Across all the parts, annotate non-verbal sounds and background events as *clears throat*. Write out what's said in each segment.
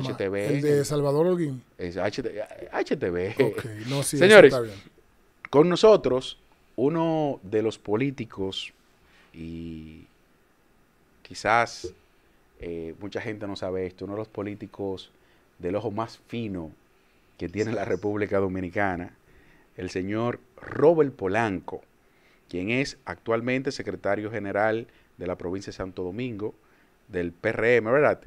HTV. El de Salvador Holguín. Es HTV. Ok, no, sí, Señores, eso está bien. con nosotros, uno de los políticos y quizás eh, mucha gente no sabe esto, uno de los políticos del ojo más fino que tiene la República Dominicana, el señor Robert Polanco, quien es actualmente secretario general de la provincia de Santo Domingo, del PRM, ¿verdad?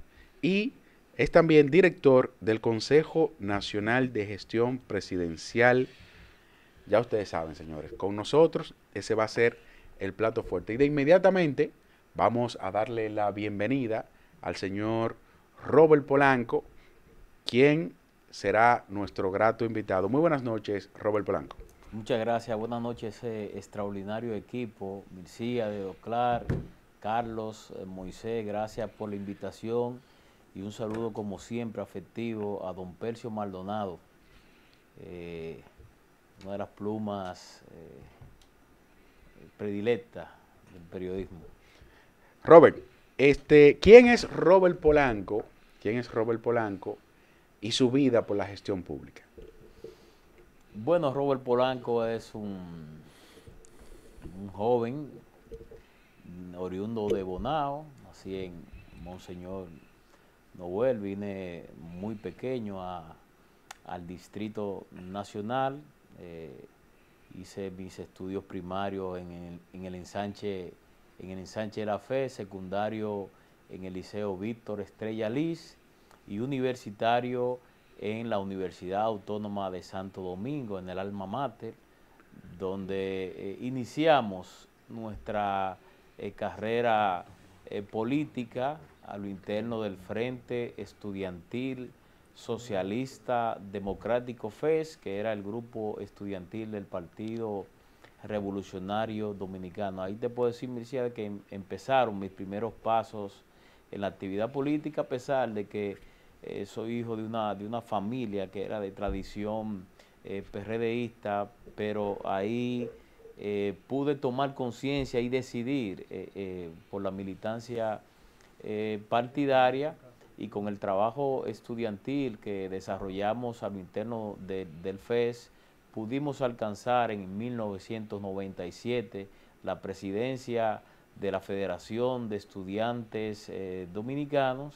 Y es también director del Consejo Nacional de Gestión Presidencial. Ya ustedes saben, señores, con nosotros ese va a ser el plato fuerte. Y de inmediatamente vamos a darle la bienvenida al señor Robert Polanco, quien será nuestro grato invitado. Muy buenas noches, Robert Polanco. Muchas gracias, buenas noches, ese extraordinario equipo, Mircía de Doclar, Carlos, eh, Moisés, gracias por la invitación y un saludo como siempre afectivo a don Percio Maldonado, eh, una de las plumas eh, predilectas del periodismo. Robert, este, ¿quién es Robert Polanco? ¿Quién es Robert Polanco y su vida por la gestión pública? Bueno, Robert Polanco es un, un joven oriundo de Bonao, nací en Monseñor Noel, vine muy pequeño al Distrito Nacional, eh, hice mis estudios primarios en el, en el ensanche en el ensanche de la fe, secundario en el Liceo Víctor Estrella Liz y universitario en la Universidad Autónoma de Santo Domingo, en el Alma Mater, donde eh, iniciamos nuestra eh, carrera política a lo interno del Frente Estudiantil Socialista Democrático FES, que era el grupo estudiantil del Partido Revolucionario Dominicano. Ahí te puedo decir, Mircea, que em- empezaron mis primeros pasos en la actividad política, a pesar de que eh, soy hijo de una, de una familia que era de tradición eh, PRDista, pero ahí eh, pude tomar conciencia y decidir eh, por la militancia eh, partidaria y con el trabajo estudiantil que desarrollamos a lo interno de- del FES, pudimos alcanzar en 1997 la presidencia de la Federación de Estudiantes eh, Dominicanos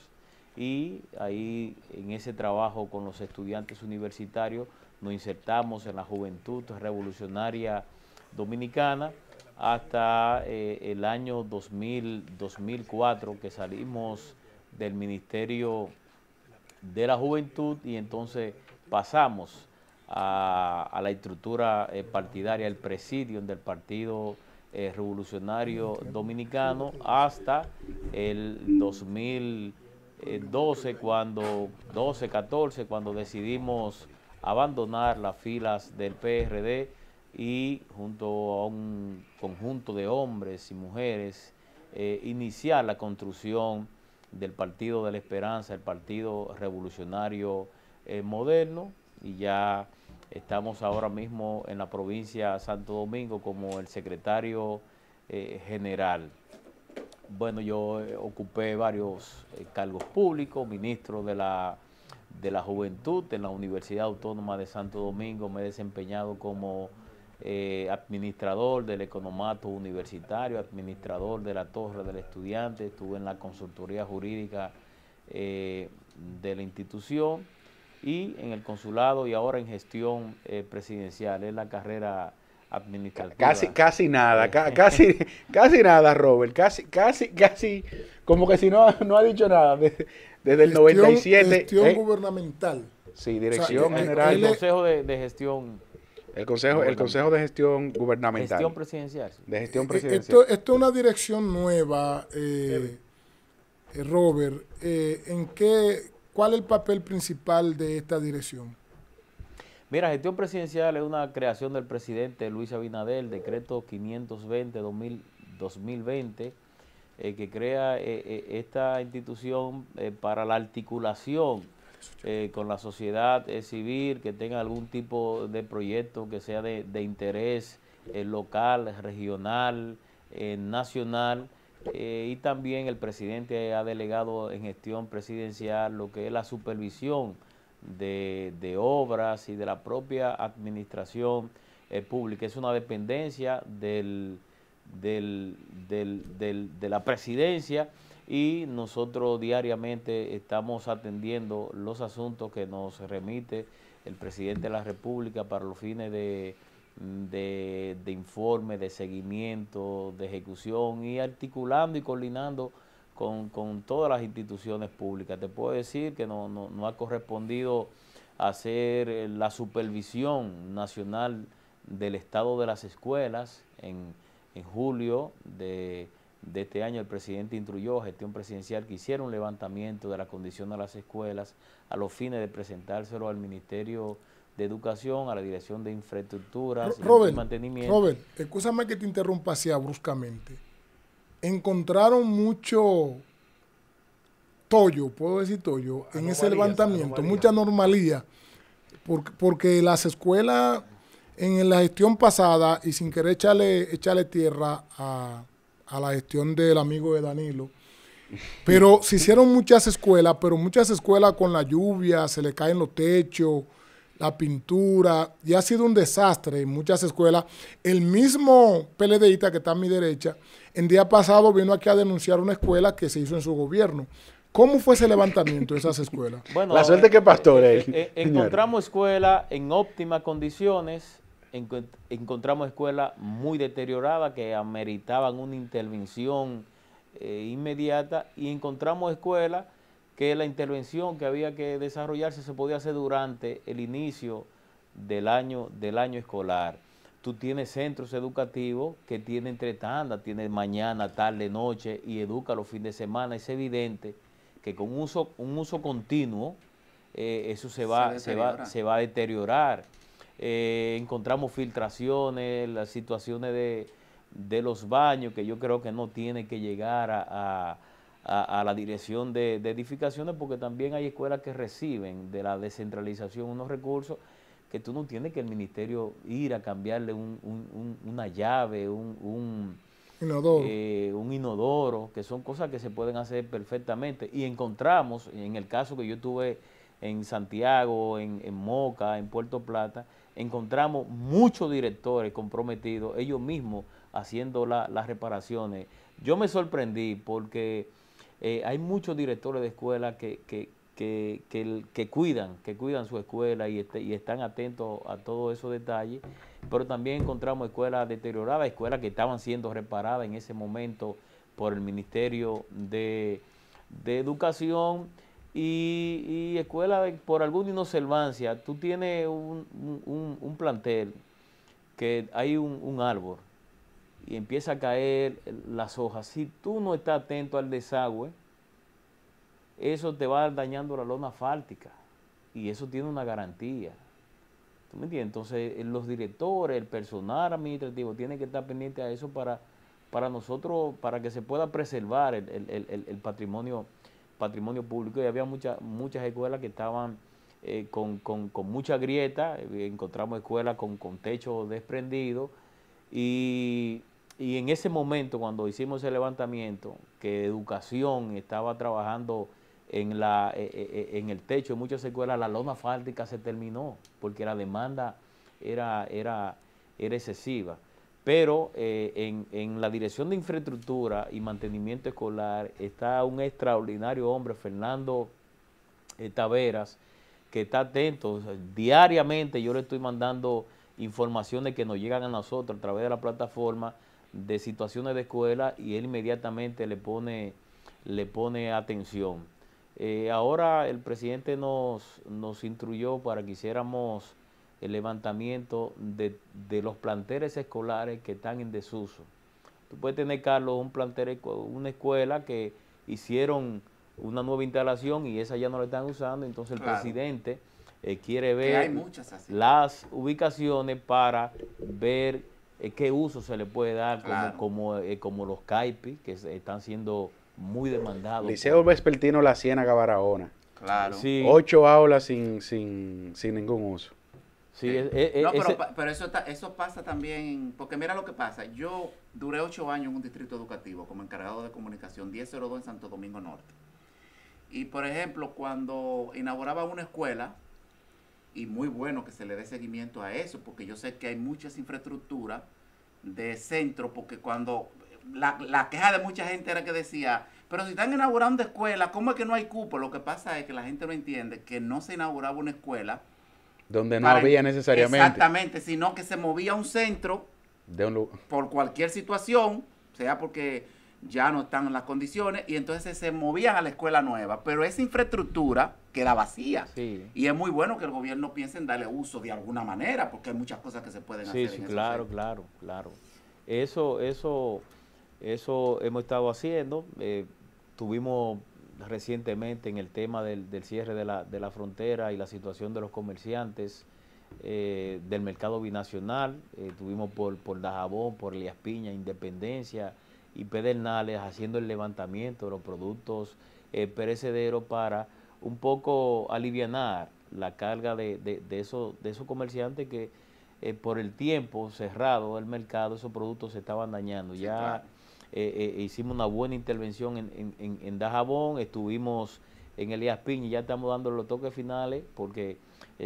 y ahí en ese trabajo con los estudiantes universitarios nos insertamos en la juventud revolucionaria dominicana hasta eh, el año 2000, 2004 que salimos del Ministerio de la Juventud y entonces pasamos a, la estructura eh, partidaria, el presidio del Partido eh, Revolucionario Dominicano hasta el 2012, cuando 12, 14, cuando decidimos abandonar las filas del PRD y junto a un conjunto de hombres y mujeres eh, iniciar la construcción del Partido de la Esperanza, el Partido Revolucionario eh, Moderno, y ya estamos ahora mismo en la provincia de Santo Domingo como el secretario eh, general. Bueno, yo ocupé varios cargos públicos, ministro de la, de la Juventud en la Universidad Autónoma de Santo Domingo, me he desempeñado como eh, administrador del economato universitario, administrador de la Torre del Estudiante, estuve en la consultoría jurídica eh, de la institución y en el consulado y ahora en gestión eh, presidencial, es la carrera administrativa. Casi, casi nada, ca- casi, *laughs* casi nada, Robert. Casi, casi, casi, como que si no, no ha dicho nada desde, desde el Gestión- 97. Gestión ¿eh? gubernamental. Sí, Dirección O sea, eh, General. el Consejo de, de Gestión, El Consejo, el Consejo de Gestión Gubernamental. gestión presidencial. sí. de Gestión Eh, Presidencial. Esto, esto es una dirección nueva, eh, eh, Robert. Eh, ¿En qué, cuál es el papel principal de esta dirección? Mira, gestión presidencial es una creación del presidente Luis Abinader, decreto 520-2020, eh, que crea esta institución eh, para la articulación eh, con la sociedad eh, civil, que tenga algún tipo de proyecto que sea de, interés eh, local, regional, nacional, y también el presidente ha delegado en gestión presidencial lo que es la supervisión de, obras y de la propia administración pública. Es una dependencia del, de la presidencia y nosotros diariamente estamos atendiendo los asuntos que nos remite el presidente de la República para los fines de, de, informe, de seguimiento, de ejecución y articulando y coordinando con, todas las instituciones públicas. Te puedo decir que no, no, ha correspondido hacer la supervisión nacional del estado de las escuelas en, en julio de de este año el presidente instruyó a gestión presidencial que hiciera un levantamiento de la condición de las escuelas a los fines de presentárselo al Ministerio de Educación, a la Dirección de Infraestructuras y Mantenimiento. Robert, escúchame que te interrumpa así bruscamente. Encontraron mucho tollo, puedo decir tollo, en ese levantamiento, mucha normalidad, porque, porque las escuelas en la gestión pasada, y sin querer echarle, echarle tierra a a la gestión del amigo de Danilo. Pero se hicieron muchas escuelas, pero muchas escuelas con la lluvia, se le caen los techos, la pintura, y ha sido un desastre en muchas escuelas. El mismo PLDista que está a mi derecha, el día pasado vino aquí a denunciar una escuela que se hizo en su gobierno. ¿Cómo fue ese levantamiento de esas escuelas? Bueno, la suerte que pastor eh, eh, encontramos escuelas en óptimas condiciones, encontramos escuelas muy deterioradas que ameritaban una intervención eh, inmediata y encontramos escuelas que la intervención que había que desarrollarse se podía hacer durante el inicio del año, del año escolar. Tú tienes centros educativos que tienen entre tandas, tienes mañana, tarde, noche y educa los fines de semana. Es evidente que con uso, un uso continuo eh, eso se va, se, va, se va a deteriorar. Eh, encontramos filtraciones, las situaciones de, los baños, que yo creo que no tiene que llegar a, la dirección de, edificaciones, porque también hay escuelas que reciben de la descentralización unos recursos que tú no tienes que el ministerio ir a cambiarle una llave, un, inodoro. Eh, un inodoro, que son cosas que se pueden hacer perfectamente. Y encontramos, en el caso que yo tuve en Santiago, en, en Moca, en Puerto Plata, encontramos muchos directores comprometidos, ellos mismos haciendo las reparaciones. Yo me sorprendí porque eh, hay muchos directores de escuela que, que, cuidan, que cuidan su escuela y, este, están atentos a todos esos detalles, pero también encontramos escuelas deterioradas, escuelas que estaban siendo reparadas en ese momento por el Ministerio de Educación y, escuela por alguna inobservancia, tú tienes un, plantel que hay un, árbol y empieza a caer las hojas. Si tú no estás atento al desagüe, eso te va dañando la lona fáltica y eso tiene una garantía. ¿Tú me entiendes? Entonces, eh, los directores, el personal administrativo tiene que estar pendiente a eso para, para nosotros, para que se pueda preservar el, el patrimonio patrimonio público y había muchas muchas escuelas que estaban eh, con, mucha grieta, eh, encontramos escuelas con, con techo desprendido y, en ese momento cuando hicimos el levantamiento, que educación estaba trabajando en, la, eh, en el techo de muchas escuelas, la lona fáltica se terminó porque la demanda era, era, era excesiva pero eh, en, la dirección de infraestructura y mantenimiento escolar está un extraordinario hombre, Fernando eh, Taveras, que está atento. diariamente yo le estoy mandando informaciones que nos llegan a nosotros a través de la plataforma de situaciones de escuela y él inmediatamente le pone, le pone atención. Eh, ahora el presidente nos, nos instruyó para que hiciéramos el levantamiento de, los planteles escolares que están en desuso. Tú puedes tener, Carlos, un plantel, una escuela que hicieron una nueva instalación y esa ya no la están usando, entonces el presidente eh, quiere ver las ubicaciones para ver eh, qué uso se le puede dar como, como, eh, como los CAIPI, que están siendo muy demandados. Liceo Vespertino La Ciénaga Barahona. Claro. Ocho aulas sin, sin, sin ningún uso. Sí, no, pero, pero, eso, eso pasa también, porque mira lo que pasa. Yo duré ocho años en un distrito educativo como encargado de comunicación 1002 en Santo Domingo Norte. Y por ejemplo, cuando inauguraba una escuela, y muy bueno que se le dé seguimiento a eso, porque yo sé que hay muchas infraestructuras de centro, porque cuando la, la, queja de mucha gente era que decía, pero si están inaugurando escuelas, ¿cómo es que no hay cupo? Lo que pasa es que la gente no entiende que no se inauguraba una escuela. Donde no había necesariamente. Exactamente, sino que se movía un centro de un por cualquier situación, sea porque ya no están en las condiciones, y entonces se movían a la escuela nueva. Pero esa infraestructura queda vacía. Y es muy bueno que el gobierno piense en darle uso de alguna manera, porque hay muchas cosas que se pueden hacer. Sí, claro, claro, claro. Eso, eso, eso hemos estado haciendo. Eh, tuvimos recientemente en el tema del, cierre de la, de la, frontera y la situación de los comerciantes eh, del mercado binacional. Eh, tuvimos por, por Dajabón, por Elías Piña, Independencia y Pedernales haciendo el levantamiento de los productos perecederos para un poco aliviar la carga de, de, de, esos, de esos comerciantes que eh, por el tiempo cerrado del mercado esos productos se estaban dañando. ya eh, eh, hicimos una buena intervención en, en, en, Dajabón, estuvimos en Elías Piña y ya estamos dando los toques finales porque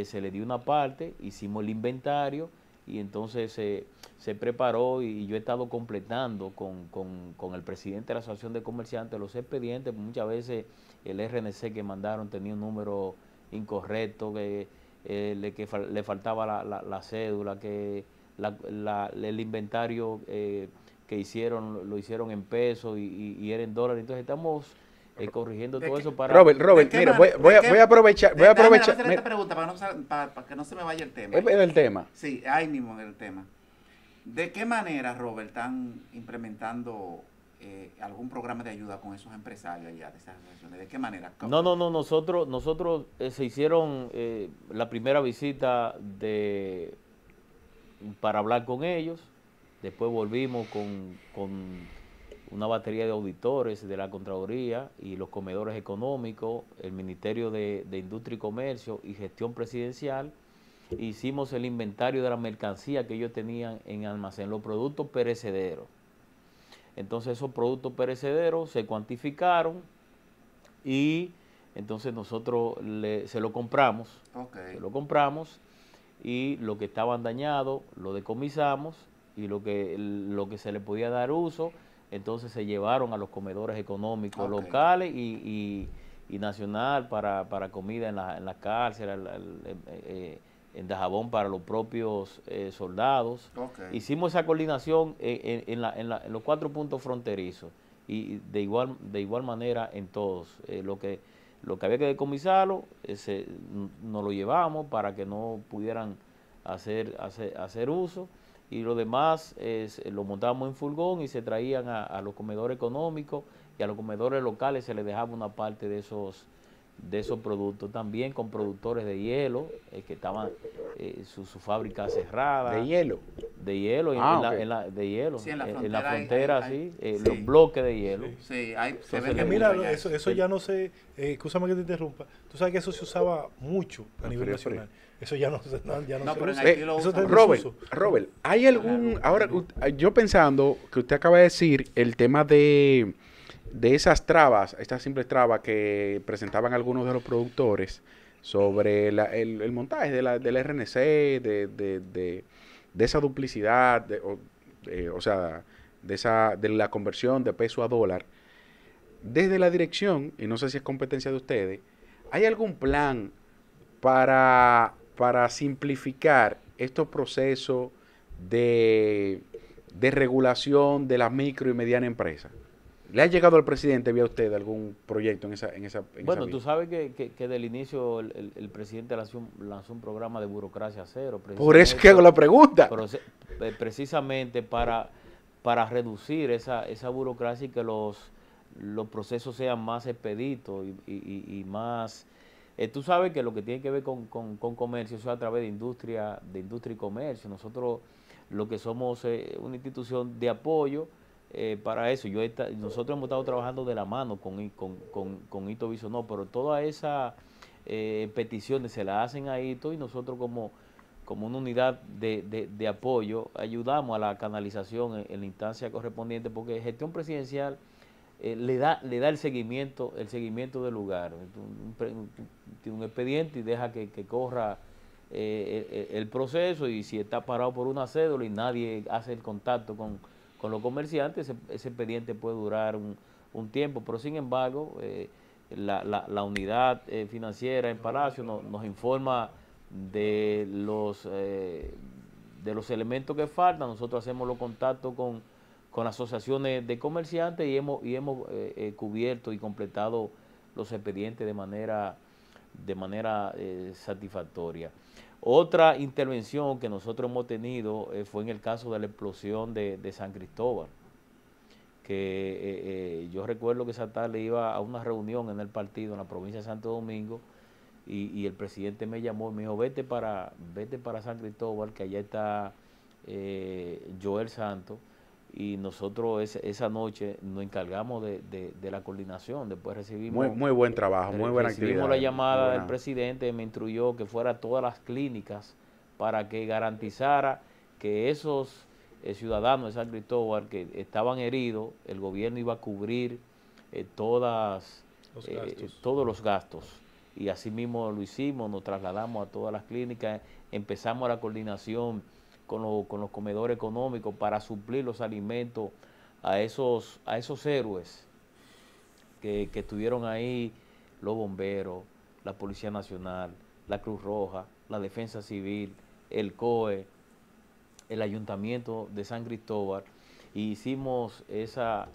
se le dio una parte, hicimos el inventario y entonces se preparó y yo he estado completando con, con, con el presidente de la Asociación de Comerciantes los expedientes, muchas veces el RNC que mandaron tenía un número incorrecto, que, eh, le, que le faltaba la, la, cédula, que el inventario eh, que hicieron lo hicieron en pesos y, y, era en dólares. Entonces estamos eh, corrigiendo todo eso para... Robert, Robert, mira, voy, voy, a, aprovechar... Voy a aprovechar esta pregunta para, no, para, para, que no se me vaya el tema. Es el tema. Sí, ahí mismo el tema. ¿De qué manera, Robert, están implementando eh, algún programa de ayuda con esos empresarios allá de esas asociaciones? ¿De qué manera? No, no, no, nosotros, nosotros eh, se hicieron eh, la primera visita de para hablar con ellos, después volvimos con, con una batería de auditores de la Contraloría y los comedores económicos, el Ministerio de, de Industria y Comercio y Gestión Presidencial, hicimos el inventario de la mercancía que ellos tenían en almacén, los productos perecederos. Entonces esos productos perecederos se cuantificaron y entonces nosotros se lo compramos, se lo compramos y lo que estaban dañados lo decomisamos y lo que, lo que se le podía dar uso, entonces se llevaron a los comedores económicos locales y, y, nacional para, para comida en la, en la cárcel, eh, en Dajabón para los propios eh, soldados. Hicimos esa coordinación en, en, los cuatro puntos fronterizos y de igual, de igual manera en todos. Eh, lo, que, lo que había que decomisarlo, nos lo llevamos para que no pudieran hacer, hacer, hacer uso y lo demás lo montábamos en furgón y se traían a, a los comedores económicos y a los comedores locales se les dejaba una parte de esos de esos productos, también con productores de hielo, eh, que estaban eh, su, su, fábrica cerrada. ¿De hielo? De hielo, en, ah, la, de hielo. en la frontera, sí, eh, los bloques de hielo. Sí, hay, se ve mira, eso, eso ya no se, eh, escúchame que te interrumpa, tú sabes que eso se usaba mucho a nivel nacional. Eso ya no, ya no, no se usa. Robert, Robert, ¿hay algún, ahora yo pensando que usted acaba de decir el tema de de esas trabas, estas simples trabas que presentaban algunos de los productores sobre el, montaje de la, del RNC, de, de, esa duplicidad, o, sea, de, esa, de la conversión de peso a dólar, desde la dirección, y no sé si es competencia de ustedes, ¿hay algún plan para, para simplificar estos procesos de, de regulación de la micro y mediana empresa? ¿Le ha llegado al presidente, vía usted, algún proyecto en esa en esa Bueno, tú sabes que, que, del inicio el, presidente lanzó un, lanzó un, programa de burocracia cero. Por eso que hago la pregunta. Eh, precisamente para, para reducir esa, esa burocracia y que los, los procesos sean más expeditos y, y, más... Eh, tú sabes que lo que tiene que ver con, con, con, comercio eso es a través de industria, de industria y comercio. Nosotros lo que somos eh, una institución de apoyo eh, para eso. Yo nosotros hemos estado trabajando de la mano con, con, con, con Ito Bisonó, pero todas esas peticiones se las hacen a Ito y nosotros como, como una unidad de, apoyo, ayudamos a la canalización en, la instancia correspondiente, porque gestión presidencial eh, le, da, le da el seguimiento, el seguimiento del lugar. Tiene un, expediente y deja que, corra eh, el, proceso y si está parado por una cédula y nadie hace el contacto con, los comerciantes, ese, expediente puede durar un, tiempo, pero sin embargo, eh, la, unidad financiera en Palacio nos informa de los, de los elementos que faltan, nosotros hacemos los contactos con, con asociaciones de comerciantes y hemos, y hemos eh, eh, cubierto y completado los expedientes de manera, de manera satisfactoria. Otra intervención que nosotros hemos tenido fue en el caso de la explosión de, de San Cristóbal, que yo recuerdo que esa tarde iba a una reunión en el partido en la provincia de Santo Domingo, y, el presidente me llamó y me dijo, vete para, vete para San Cristóbal, que allá está eh, Joel Santos, y nosotros esa noche nos encargamos de, la coordinación, después recibimos... Muy, muy buen trabajo, muy buena recibimos la llamada del presidente, me instruyó que fuera a todas las clínicas para que garantizara que esos eh, ciudadanos de San Cristóbal que estaban heridos, el gobierno iba a cubrir eh, todas, todos los gastos. Y así mismo lo hicimos, nos trasladamos a todas las clínicas, empezamos la coordinación con, los comedores económicos para suplir los alimentos a esos, a esos héroes que, estuvieron ahí, los bomberos, la Policía Nacional, la Cruz Roja, la Defensa Civil, el COE, el Ayuntamiento de San Cristóbal, y hicimos esa,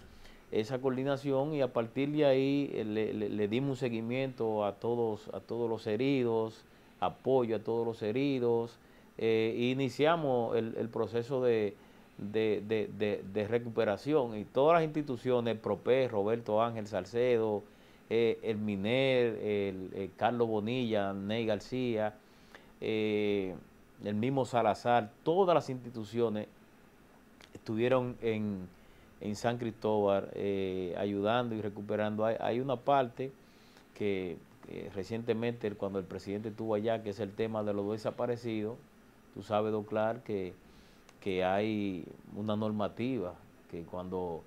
esa coordinación y a partir de ahí eh, le, dimos un seguimiento a todos, a todos los heridos, apoyo a todos los heridos, eh, iniciamos el, proceso de, recuperación y todas las instituciones, PROPE, Roberto Ángel Salcedo, eh, el MINER, el, Carlos Bonilla, Ney García, el mismo Salazar, todas las instituciones estuvieron en San Cristóbal eh, ayudando y recuperando. Hay, una parte que recientemente cuando el presidente estuvo allá, que es el tema de los desaparecidos, tú sabes, Doclar, que, que hay una normativa que cuando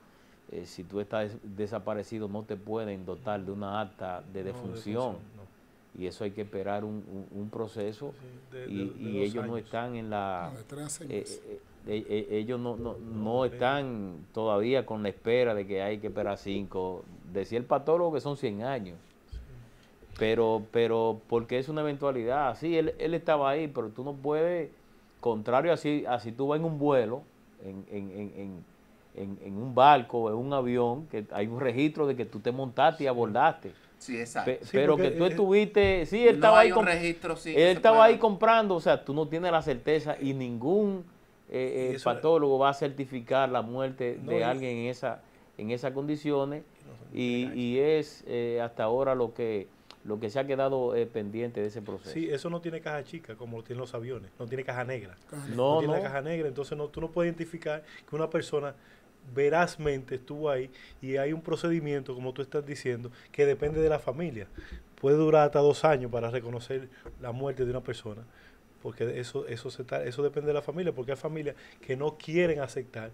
eh, si tú estás desaparecido no te pueden dotar de una acta de defunción. Y eso hay que esperar un, proceso y, ellos no están en la... E, e, ellos no, no, no están todavía con la espera de que hay que esperar cinco. Decía el patólogo que son 100 años. Pero, pero porque es una eventualidad. Sí, él, él estaba ahí, pero tú no puedes, contrario así, así tú vas en un vuelo, en, en, en, en, un barco, en un avión, que hay un registro de que tú te montaste y abordaste. Sí, exacto. pero que tú estuviste, sí, él estaba, ahí, registro, sí, él estaba ahí comprando, o sea, tú no tienes la certeza y ningún eh, el patólogo va a certificar la muerte de alguien en esa en esas condiciones y, es eh, hasta ahora lo que lo que se ha quedado eh, pendiente de ese proceso. Sí, eso no tiene caja chica como lo tienen los aviones, no tiene caja negra. No, tiene caja negra, entonces no, tú no puedes identificar que una persona verazmente estuvo ahí y hay un procedimiento, como tú estás diciendo, que depende de la familia. Puede durar hasta dos años para reconocer la muerte de una persona porque eso, eso, se eso depende de la familia, porque hay familias que no quieren aceptar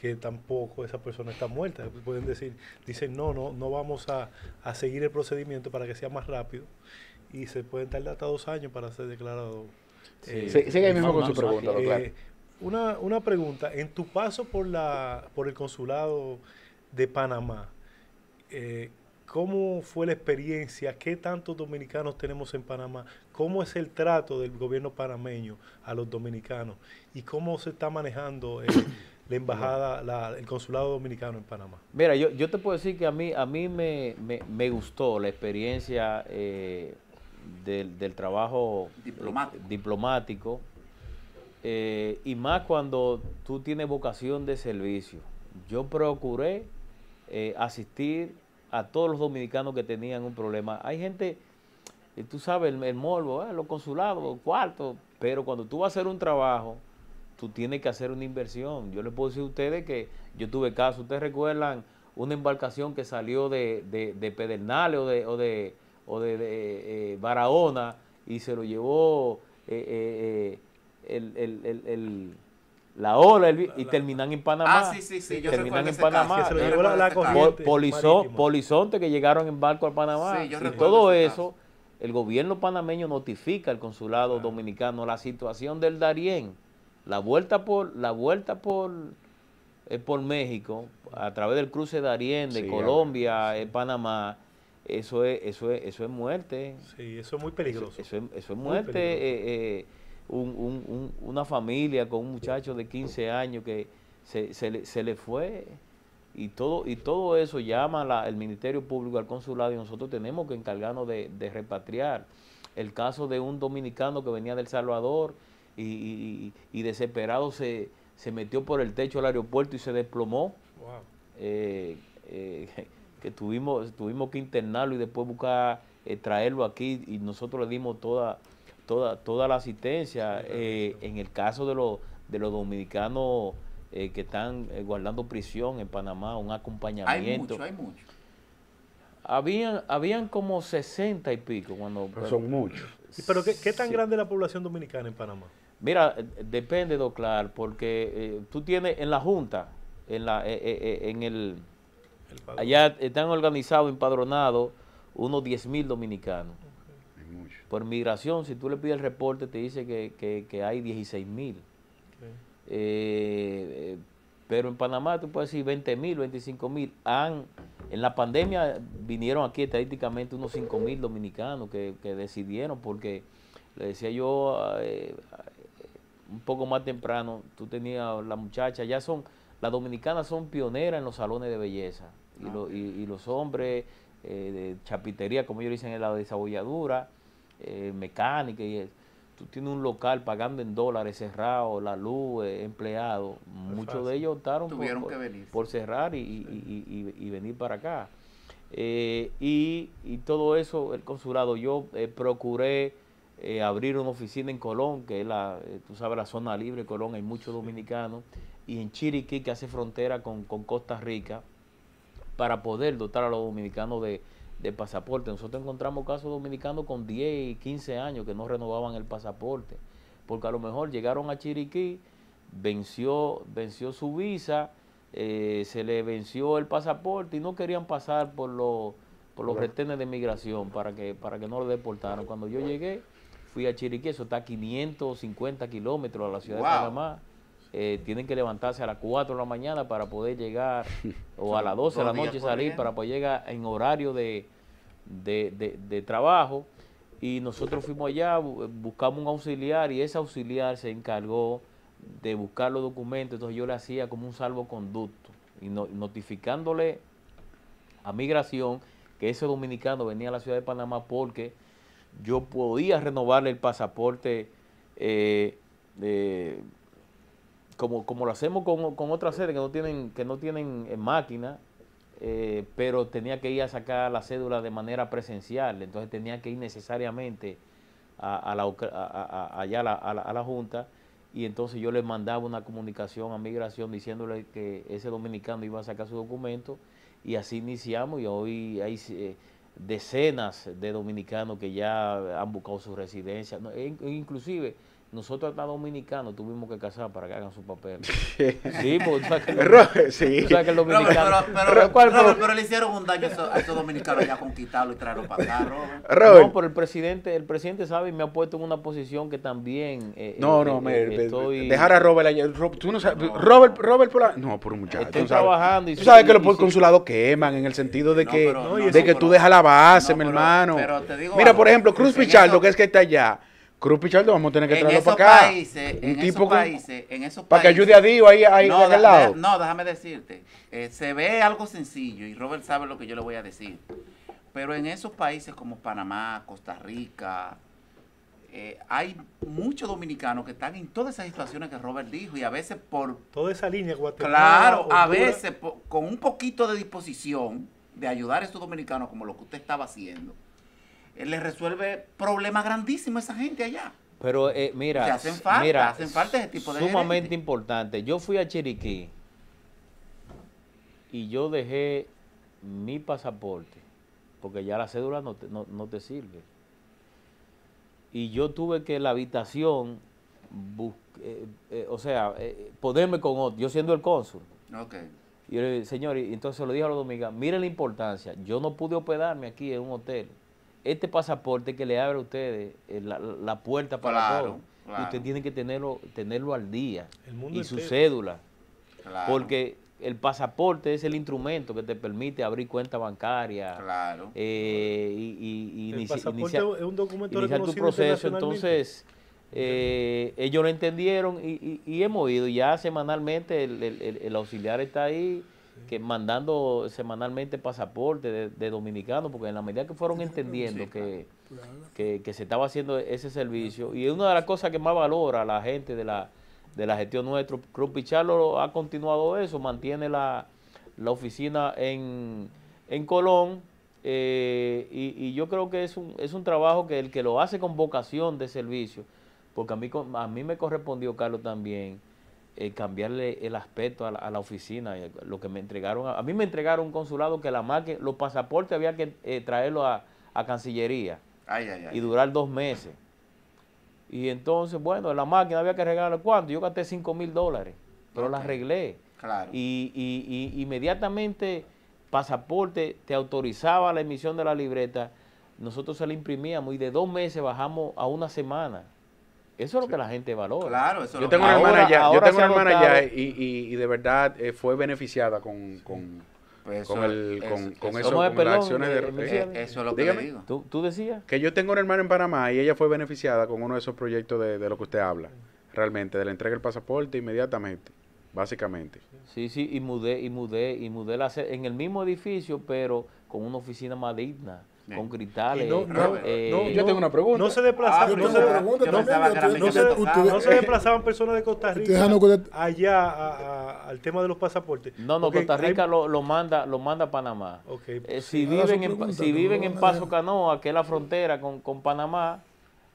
que tampoco esa persona está muerta. Pueden decir, dicen, no, no, no vamos a, seguir el procedimiento para que sea más rápido y se pueden tardar hasta dos años para ser declarado. Eh, sigue ahí mismo con su pregunta, eh, una, una pregunta, en tu paso por, la, por el consulado de Panamá, eh, ¿Cómo fue la experiencia? ¿Qué tantos dominicanos tenemos en Panamá? ¿Cómo es el trato del gobierno panameño a los dominicanos? ¿Y cómo se está manejando eh, la embajada, el consulado dominicano en Panamá? Mira, yo, yo te puedo decir que a mí, a mí me, gustó la experiencia eh, del, trabajo diplomático, eh, y más cuando tú tienes vocación de servicio. Yo procuré asistir a todos los dominicanos que tenían un problema. Hay gente, y tú sabes, el, morbo, eh, los consulados, los cuartos, pero cuando tú vas a hacer un trabajo, tú tienes que hacer una inversión. Yo les puedo decir a ustedes que yo tuve caso, ustedes recuerdan una embarcación que salió de, de, Pedernales o de, o de, o de, eh, Barahona y se lo llevó eh, el, la ola y terminan en Panamá. Ah, sí, sí, sí. Yo terminan en Panamá. polizonte que llegaron en barco a Panamá. y todo eso, el gobierno panameño notifica al consulado dominicano la situación del Darién. La vuelta por, la vuelta por, eh, por México, a través del cruce de Darién, de Colombia, en Panamá, eso es, eso es, eso es muerte. Sí, eso es muy peligroso. Eso, es, muerte. Eh, eh, una familia con un muchacho de 15 años que se, se, le, fue y todo y todo eso llama la, el Ministerio Público al consulado y nosotros tenemos que encargarnos de, repatriar. El caso de un dominicano que venía del Salvador y, desesperado se, se, metió por el techo del aeropuerto y se desplomó. Eh, eh, *laughs* que tuvimos, tuvimos que internarlo y después buscar eh, traerlo aquí y nosotros le dimos toda toda, toda la asistencia. Eh, en el caso de, los de los dominicanos eh, que están eh, guardando prisión en Panamá, un acompañamiento. Hay mucho, hay mucho. Habían, habían como 60 y pico cuando... son muchos. ¿Pero qué, qué tan grande es la población dominicana en Panamá? Mira, depende, Doclar, porque tú tienes en la Junta, en, la, en el... allá están organizados, empadronados, unos 10 mil dominicanos. Por migración, si tú le pides el reporte, te dice que, hay 16 mil. Eh, pero en Panamá tú puedes decir 20 mil, 25 mil. En la pandemia vinieron aquí estadísticamente unos 5 mil dominicanos que, decidieron, porque le decía yo eh, un poco más temprano, tú tenías la muchacha, ya son, las dominicanas son pioneras en los salones de belleza. Y, ah, y, los hombres eh, de chapitería, como ellos dicen, en la desabolladura, eh, mecánica y tú tienes un local pagando en dólares cerrado, la luz, eh, empleado, muchos de ellos optaron por, cerrar y, venir para acá. Y, todo eso, el consulado, yo procuré abrir una oficina en Colón, que es la, tú sabes, la zona libre de Colón, hay muchos dominicanos, y en Chiriquí, que hace frontera con Costa Rica, para poder dotar a los dominicanos de, de pasaporte. Nosotros encontramos casos dominicanos con 10 y 15 años que no renovaban el pasaporte, porque a lo mejor llegaron a Chiriquí, venció, venció su visa, eh, se le venció el pasaporte y no querían pasar por los por los retenes de migración para que para que no lo deportaran. Cuando yo llegué, fui a Chiriquí, eso está a 550 kilómetros a la ciudad de Panamá. Eh, tienen que levantarse a las 4 de la mañana para poder llegar, *laughs* o a las 12 de la noche salir para poder llegar en horario de, de, trabajo. Y nosotros fuimos allá, buscamos un auxiliar y ese auxiliar se encargó de buscar los documentos. Entonces yo le hacía como un salvoconducto y notificándole a migración que ese dominicano venía a la ciudad de Panamá porque yo podía renovarle el pasaporte eh, como, como lo hacemos con, con otras sedes que no tienen, que no tienen eh, máquina, eh, pero tenía que ir a sacar la cédula de manera presencial, entonces tenía que ir necesariamente a, la, allá a la, a la, Junta. Y entonces yo le mandaba una comunicación a Migración diciéndole que ese dominicano iba a sacar su documento. Y así iniciamos y hoy hay decenas de dominicanos que ya han buscado su residencia, e inclusive nosotros hasta dominicanos tuvimos que casar para que hagan su papel. *laughs* sí, porque tú sabes que, el, sí. tú sabes que el dominicano... Pero, pero, pero, le hicieron un daño a esos, a esos dominicanos ya conquistarlo y traerlo para acá, Robert. No, pero el presidente, el presidente sabe y me ha puesto en una posición que también eh, No, no, eh, me, estoy... dejar a Robert allá. tú no sabes, Robert, Robert por la... No, por un muchacho. Estoy trabajando y Tú sabes que los consulados queman en el sentido de que, de que tú dejas la base, mi hermano. Mira, por ejemplo, Cruz Pichardo, que es que está allá Cruz Pichardo vamos a tener que traerlo para acá. Países, en esos países, en esos Para que ayude a Dios ahí, ahí no, aquel lado. no, déjame decirte. Eh, se ve algo sencillo y Robert sabe lo que yo le voy a decir. Pero en esos países como Panamá, Costa Rica, eh, hay muchos dominicanos que están en todas esas situaciones que Robert dijo y a veces por... Toda esa línea, Guatemala. Claro, a veces con un poquito de disposición de ayudar a estos dominicanos como lo que usted estaba haciendo le resuelve problemas grandísimos a esa gente allá. Pero eh, mira, hacen falta, hacen falta ese tipo de Sumamente importante. Yo fui a Chiriquí y yo dejé mi pasaporte, porque ya la cédula no te, no, te sirve. Y yo tuve que la habitación eh, o sea, ponerme con otro, yo siendo el cónsul. Okay. Y yo le dije, señor, y entonces lo dije a los dominicanos, miren la importancia, yo no pude hospedarme aquí en un hotel. Este pasaporte que le abre a ustedes la, puerta para todo. Usted tiene que tenerlo, tenerlo al día. y su cédula. Porque el pasaporte es el instrumento que te permite abrir cuenta bancaria. Claro. Eh, y, el pasaporte es un documento iniciar tu proceso. Entonces, eh, ellos lo entendieron y, hemos ido ya semanalmente. El, auxiliar está ahí que mandando semanalmente pasaporte de, de dominicanos, porque en la medida que fueron entendiendo que, que, se estaba haciendo ese servicio, y es una de las cosas que más valora la gente de la, de la gestión nuestra. Cruz Pichardo ha continuado eso, mantiene la, oficina en, en Colón eh, y, yo creo que es un, es un trabajo que el que lo hace con vocación de servicio, porque a mí, a mí me correspondió, Carlos, también eh, cambiarle el aspecto a la, oficina, eh, lo que me entregaron, a, mí me entregaron un consulado que la máquina, los pasaportes había que traerlos a, a Cancillería y durar dos meses. Y entonces, bueno, la máquina había que arreglarla cuánto. Yo gasté 5 mil dólares, pero la arreglé. Claro. Y, y, inmediatamente pasaporte te autorizaba la emisión de la libreta. Nosotros se la imprimíamos y de dos meses bajamos a una semana. Eso es lo que la gente valora. Claro, eso yo tengo una hermana allá, yo tengo una hermana allá y, y, de verdad eh, fue beneficiada con, con pues con, el, con, con eso, con las acciones de... Eh, eso es lo que le digo. ¿Tú, decías? Que yo tengo una hermana en Panamá y ella fue beneficiada con uno de esos proyectos de, de lo que usted habla, realmente, de la entrega del pasaporte inmediatamente, básicamente. Sí, sí, y mudé, y mudé, y mudé la, en el mismo edificio, pero con una oficina más digna con cristales. No, eh, yo tengo una pregunta. No se desplazaban, no, se, desplazaban personas de Costa Rica allá al tema de los pasaportes. No, no, Costa Rica lo, manda lo manda a Panamá. Eh, si viven en, si viven en Paso Canoa, que es la frontera con, con Panamá,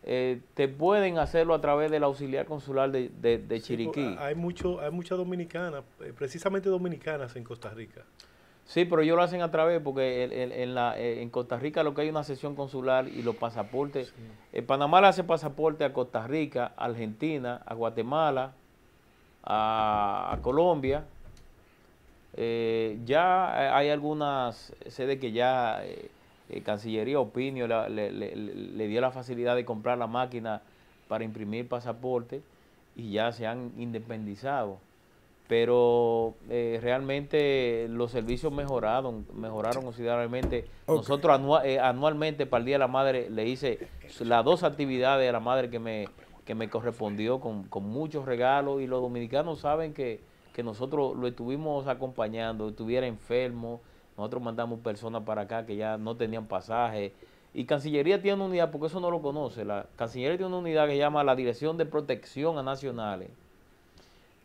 eh, te pueden hacerlo a través del auxiliar consular de, de, Chiriquí. hay mucho, hay muchas dominicanas, precisamente dominicanas en Costa Rica. Sí, pero ellos lo hacen a través porque en, la, eh, en Costa Rica lo que hay una sesión consular y los pasaportes. En Panamá le hace pasaporte a Costa Rica, a Argentina, a Guatemala, a, Colombia. Eh, ya hay algunas sedes que ya eh, Cancillería Opinio le, le, dio la facilidad de comprar la máquina para imprimir pasaporte y ya se han independizado pero eh, realmente los servicios mejoraron, mejoraron considerablemente. Nosotros eh, anualmente para el Día de la Madre le hice las dos actividades a la madre que me, que me correspondió con, con muchos regalos y los dominicanos saben que, que nosotros lo estuvimos acompañando, estuviera enfermo, nosotros mandamos personas para acá que ya no tenían pasaje. Y Cancillería tiene una unidad, porque eso no lo conoce, la Cancillería tiene una unidad que se llama la Dirección de Protección a Nacionales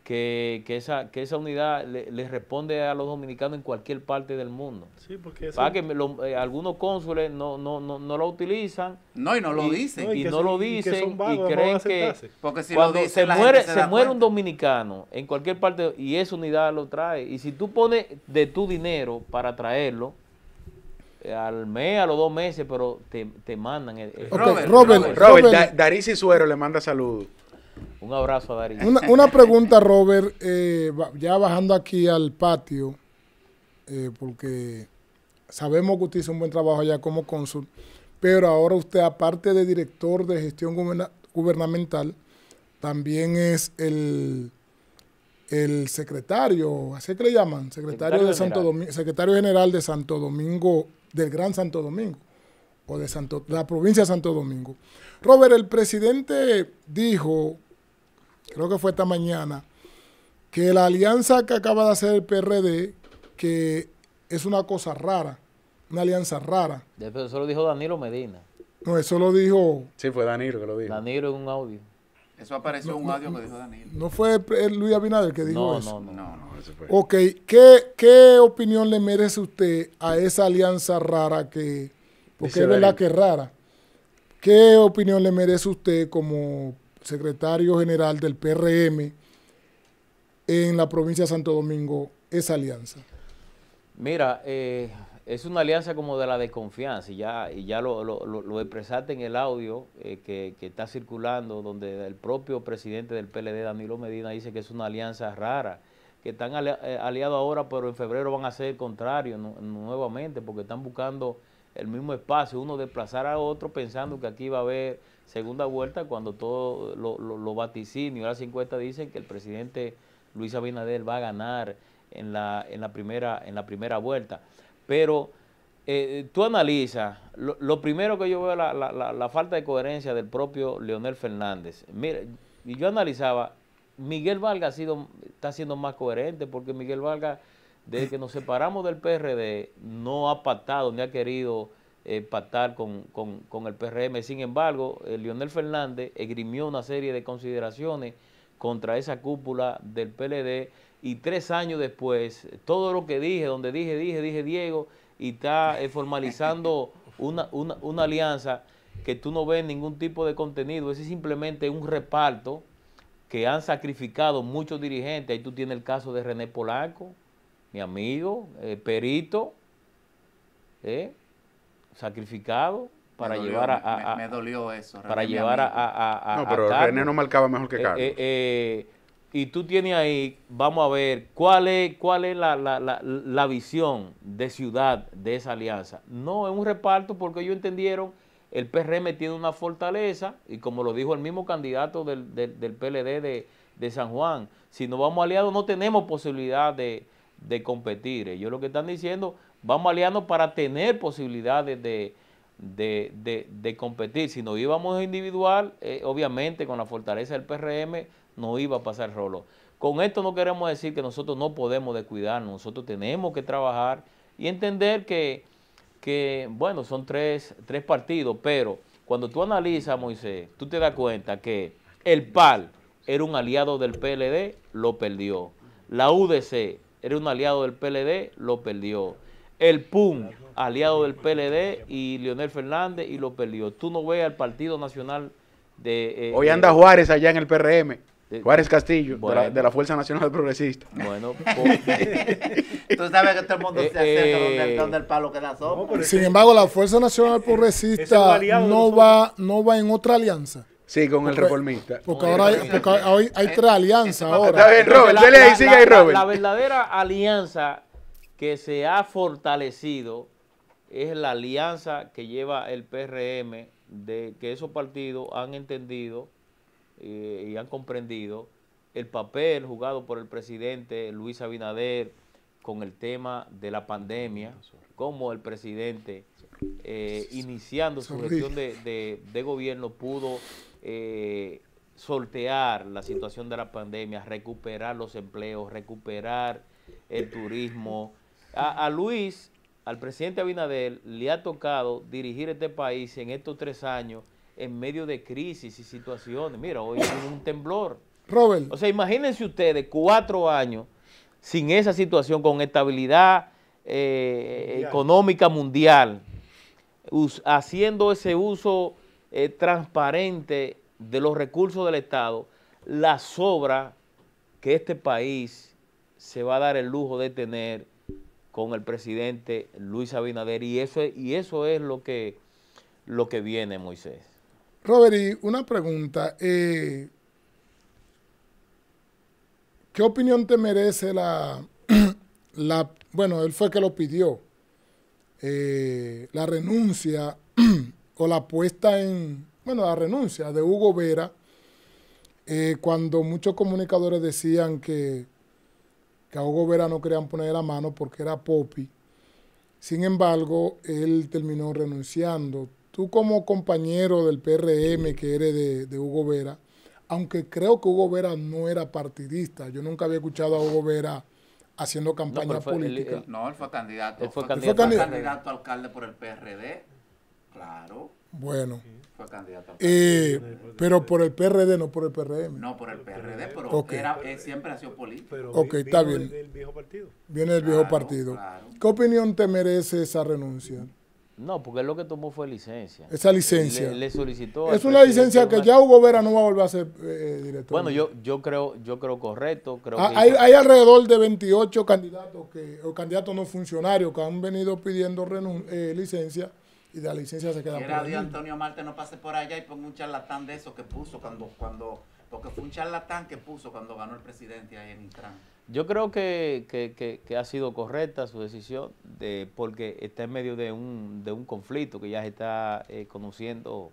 que, que, esa, que esa unidad le, responde a los dominicanos en cualquier parte del mundo. Sí, porque Para que eh, algunos cónsules no, no, no, no, lo utilizan. No, y no lo dicen. Y, no lo dicen y, creen que porque si cuando se muere, se, muere un dominicano en cualquier parte y esa unidad lo trae. Y si tú pones de tu dinero para traerlo, eh, al mes, a los dos meses, pero te, te mandan. El, Robert, Robert, Robert, Robert Suero le manda saludos. Un abrazo a Darío. Una, pregunta, Robert, eh, ya bajando aquí al patio, eh, porque sabemos que usted hizo un buen trabajo allá como cónsul, pero ahora usted, aparte de director de gestión gubernamental, también es el, el secretario, ¿así que le llaman? Secretario, de Santo Domingo, secretario general de Santo Domingo, del Gran Santo Domingo, o de, Santo, la provincia de Santo Domingo. Robert, el presidente dijo creo que fue esta mañana, que la alianza que acaba de hacer el PRD, que es una cosa rara, una alianza rara. Eso lo dijo Danilo Medina. No, eso lo dijo... Sí, fue Danilo que lo dijo. Danilo en un audio. Eso apareció en un audio que dijo Danilo. ¿No fue Luis Abinader que dijo eso? No, no, no. no, eso fue. Ok, ¿Qué, ¿qué opinión le merece usted a esa alianza rara que... Porque es verdad que es rara. ¿Qué opinión le merece usted como secretario general del PRM en la provincia de Santo Domingo esa alianza? Mira, eh, es una alianza como de la desconfianza y ya, y ya lo, lo, expresaste en el audio eh, que, está circulando donde el propio presidente del PLD, Danilo Medina, dice que es una alianza rara, que están eh, aliados ahora pero en febrero van a ser contrario nuevamente porque están buscando el mismo espacio, uno desplazar a otro pensando que aquí va a haber segunda vuelta cuando todos los lo, vaticinios, las 50 dicen que el presidente Luis Abinader va a ganar en la, en la, primera, en la primera vuelta. Pero eh, tú analizas, lo, primero que yo veo es la, la, falta de coherencia del propio Leonel Fernández. Mira, y yo analizaba, Miguel Valga ha sido, está siendo más coherente porque Miguel Valga, desde que nos separamos del PRD, no ha pactado ni ha querido eh, pactar con, con, el PRM. Sin embargo, eh, Leonel Fernández esgrimió una serie de consideraciones contra esa cúpula del PLD y tres años después, todo lo que dije, donde dije, dije, dije Diego, y está eh, formalizando *laughs* una, una, una, alianza que tú no ves ningún tipo de contenido, ese es simplemente un reparto que han sacrificado muchos dirigentes. Ahí tú tienes el caso de René Polanco, mi amigo, eh, perito, eh, sacrificado para llevar a, me, dolió eso. para llevar a, No, pero René no marcaba mejor que Carlos y tú tienes ahí, vamos a ver, cuál es, cuál es la, la, la, visión de ciudad de esa alianza. No es un reparto porque ellos entendieron, el PRM tiene una fortaleza, y como lo dijo el mismo candidato del, del, PLD de, de, San Juan, si no vamos aliados no tenemos posibilidad de, de competir. Ellos lo que están diciendo, vamos aliados para tener posibilidades de, de, de, competir. Si nos íbamos individual, eh, obviamente con la fortaleza del PRM, no iba a pasar rolo. Con esto no queremos decir que nosotros no podemos descuidarnos, nosotros tenemos que trabajar y entender que, que bueno, son tres, tres partidos, pero cuando tú analizas, Moisés, tú te das cuenta que el PAL era un aliado del PLD, lo perdió. La UDC era un aliado del PLD, lo perdió. El PUM, aliado del PLD y Leonel Fernández, y lo perdió. Tú no ves al Partido Nacional de... Eh, Hoy anda Juárez allá en el PRM. Juárez Castillo, de, la, Fuerza Nacional Progresista. Bueno, *laughs* tú sabes que todo el mundo se acerca eh, donde, el palo queda sombra. Sin embargo, la Fuerza Nacional Progresista no va, no va en otra alianza. Sí, con el reformista. Porque ahora hay, porque hay, tres alianzas ahora. Está bien, Robert, dale ahí, sigue ahí, Robert. La, verdadera alianza que se ha fortalecido es la alianza que lleva el PRM, de que esos partidos han entendido eh, y han comprendido el papel jugado por el presidente Luis Abinader con el tema de la pandemia, como el presidente, eh, iniciando su gestión de, gobierno, pudo eh, sortear la situación de la pandemia, recuperar los empleos, recuperar el turismo. A, a Luis, al presidente Abinader, le ha tocado dirigir este país en estos tres años en medio de crisis y situaciones. Mira, hoy hay un temblor. Robert. O sea, imagínense ustedes cuatro años sin esa situación, con estabilidad eh, económica mundial, haciendo ese uso eh, transparente de los recursos del Estado, la sobra que este país se va a dar el lujo de tener con el presidente Luis Abinader y eso, y eso es lo que, lo que viene, Moisés. Robert, y una pregunta. Eh, ¿Qué opinión te merece la, *clears throat* la, bueno, él fue que lo pidió, eh, la renuncia *clears throat* o la puesta en, bueno, la renuncia de Hugo Vera, eh, cuando muchos comunicadores decían que, que a Hugo Vera no querían poner la mano porque era Popi. Sin embargo, él terminó renunciando tú como compañero del PRM que eres de, Hugo Vera, aunque creo que Hugo Vera no era partidista, yo nunca había escuchado a Hugo Vera haciendo campaña política. no, él fue candidato. Él fue, candidato, a alcalde por el PRD, claro. Bueno. Fue candidato eh, pero por el PRD, no por el PRM. No, por el PRD, pero era, siempre ha sido político. ok, está bien. Del, viejo partido. Viene del viejo partido. ¿Qué opinión te merece esa renuncia? No, porque lo que tomó fue licencia. Esa licencia. Le, solicitó. Es una licencia que ya Hugo Vera no va a volver a ser eh, director. Bueno, yo, yo creo, yo creo correcto. Creo ah, hay, hay, alrededor de 28 candidatos que, o candidatos no funcionarios que han venido pidiendo eh, licencia y de la licencia se queda Era Dios Antonio Marte no pase por allá y ponga un charlatán de eso que puso cuando, cuando, porque fue un charlatán que puso cuando ganó el presidente ahí en Intran. Yo creo que, ha sido correcta su decisión de, porque está en medio de un, de un conflicto que ya se está eh, conociendo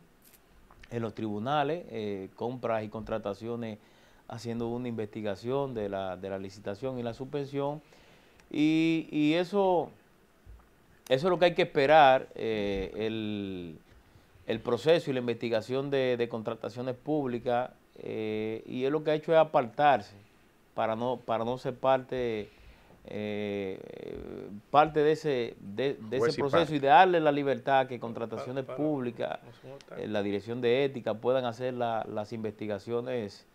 en los tribunales, eh, compras y contrataciones haciendo una investigación de la, de la licitación y la suspensión. Y, y eso, eso es lo que hay que esperar, eh, el, el, proceso y la investigación de, de contrataciones públicas, y es lo que ha hecho es apartarse para no, para no ser parte, eh, parte de ese, de, ese proceso y de darle la libertad que contrataciones públicas, eh, la dirección de ética puedan hacer las investigaciones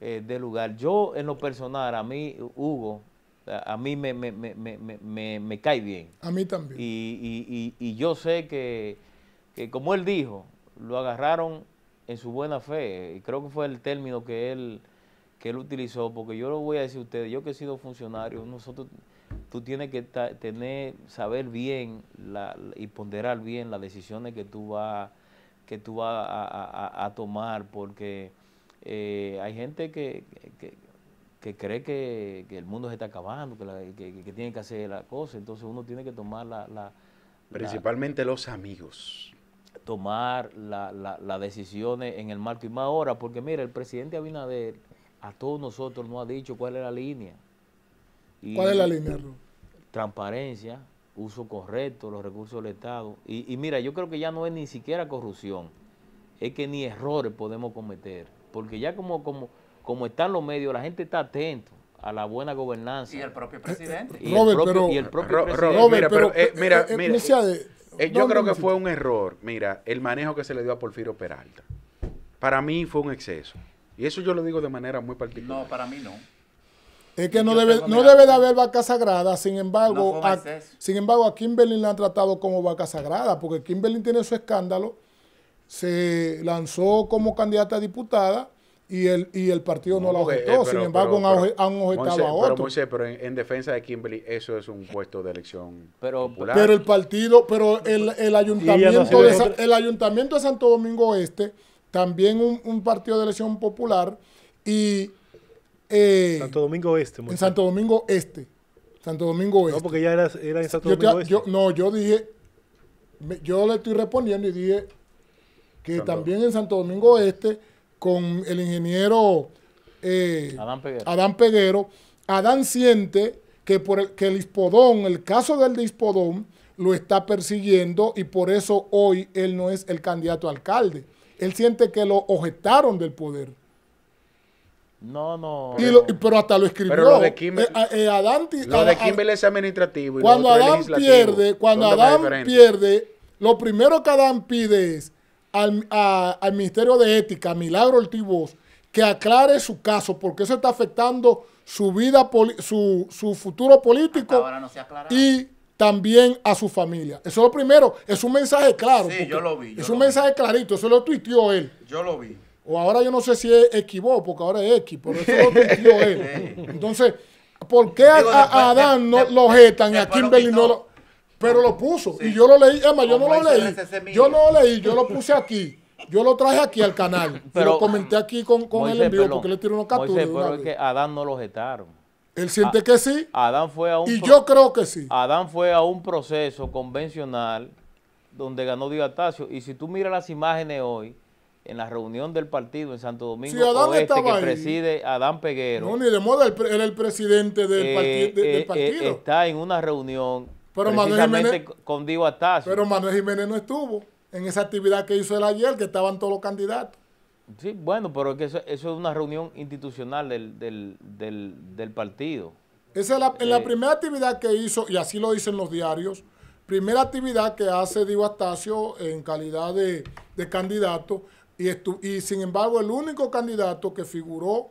eh, del lugar. Yo en lo personal, a mí, Hugo, a mí me, me, me, me cae bien. A mí también. Y, y, y, yo sé que, que, como él dijo, lo agarraron en su buena fe, y creo que fue el término que él que él utilizó, porque yo lo voy a decir a ustedes, yo que he sido funcionario, nosotros, tú tienes que tener, saber bien la, y ponderar bien las decisiones que tú vas que tú vas a, tomar, porque eh, hay gente que, que, cree que, el mundo se está acabando, que, que, tiene que hacer la cosa, entonces uno tiene que tomar la... Principalmente los amigos tomar las la, decisiones en el marco y más ahora, porque mira, el presidente Abinader a todos nosotros nos ha dicho cuál es la línea. ¿Cuál es la línea, Transparencia, uso correcto, los recursos del Estado. Y, mira, yo creo que ya no es ni siquiera corrupción, es que ni errores podemos cometer, porque ya como, como, como están los medios, la gente está atento a la buena gobernanza. Y el propio presidente. y, el propio, presidente. mira, pero, eh, mira, mira eh, yo creo que fue un error, mira, el manejo que se le dio a Porfirio Peralta. Para mí fue un exceso. Y eso yo lo digo de manera muy particular. No, para mí no. Es que no debe, no debe de haber vaca sagrada, sin embargo, a, sin embargo a Kimberly la han tratado como vaca sagrada, porque Kimberly tiene su escándalo, se lanzó como candidata a diputada y el, y el partido no, la objetó, eh, sin embargo han, objetado a otro. Pero, pero en, defensa de Kimberly, eso es un puesto de elección pero, Pero el partido, pero el, el ayuntamiento, de, el ayuntamiento de Santo Domingo Este también un, partido de elección popular y... Eh, Santo Domingo Este. En Santo Domingo Este. Santo Domingo Este. No, porque ya era, era en Santo Domingo Este. no, yo dije, yo le estoy respondiendo y dije que también en Santo Domingo Este, con el ingeniero eh, Adán, Peguero. Adán siente que, por el, que el Ispodón, el caso del de Ispodón, lo está persiguiendo y por eso hoy él no es el candidato a alcalde él siente que lo objetaron del poder. No, no. pero hasta lo escribió. Pero lo de Kimber, eh, eh, Adán, lo de Kimber es administrativo. Y cuando Adán pierde, cuando Adán pierde, lo primero que Adán pide es al, al Ministerio de Ética, Milagro Ortiz que aclare su caso, porque eso está afectando su vida, su, su futuro político. Ahora no se y también a su familia. Eso es lo primero. Es un mensaje claro. Sí, yo lo vi. es un mensaje clarito. Eso lo tuiteó él. Yo lo vi. O ahora yo no sé si es equivoco, porque ahora es X, pero eso lo tuiteó él. *laughs* Entonces, ¿por qué a, Adán no lo jetan y a Kimberly no lo... Pero lo puso. Y yo lo leí. Emma, yo no lo leí. Yo no lo leí. Yo lo puse aquí. Yo lo traje aquí al canal. *laughs* Pero, lo comenté aquí con, con él en vivo porque le tiró una captura. pero es que Adán no lo jetaron. Él siente que sí. Adán fue a un y yo creo que sí. Adán fue a un proceso convencional donde ganó Diatacio. Y si tú miras las imágenes hoy, en la reunión del partido en Santo Domingo Oeste que preside Adán Peguero. No, ni de moda, él era el presidente del, eh, eh, eh, partido. está en una reunión pero precisamente con Dio Pero Manuel Jiménez no estuvo en esa actividad que hizo él ayer, que estaban todos los candidatos. Sí, bueno, pero que eso, es una reunión institucional del, del, del, partido. Esa es la, en la eh, primera actividad que hizo, y así lo dicen los diarios, primera actividad que hace Diego Astacio en calidad de, candidato, y, y sin embargo el único candidato que figuró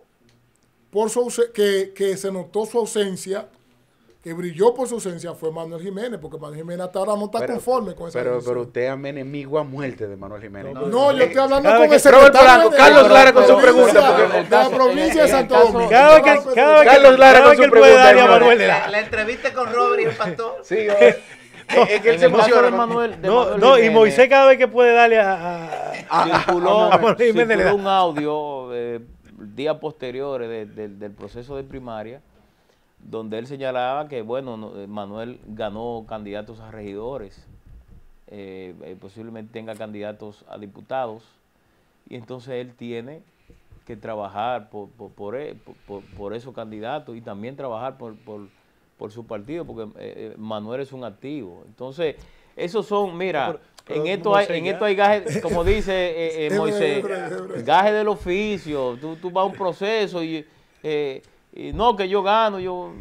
por su que, que se notó su ausencia que brilló por su ausencia fue Manuel Jiménez, porque Manuel Jiménez hasta ahora no está conforme con esa Pero, pero usted es enemigo a muerte de Manuel Jiménez. No, yo estoy hablando con secretario Carlos Lara con su pregunta. De la provincia de Santo Domingo. Cada vez que, Carlos Lara con su pregunta. La entrevista con Robert y el pastor. Sí, es que él se emociona. Manuel, no, no, y Moisés cada vez que puede darle a, a, circuló, circuló un audio eh, días posteriores del proceso de primaria donde él señalaba que, bueno, eh, Manuel ganó candidatos a regidores, eh, eh, posiblemente tenga candidatos a diputados, y entonces él tiene que trabajar por, por, e, esos candidatos y también trabajar por, su partido, porque Manuel es un activo. Entonces, esos son, mira, en, esto hay, en esto hay gaje, *laughs* como dice Moisés, gaje del oficio, tú, tú vas a un proceso y y no que yo gano, yo,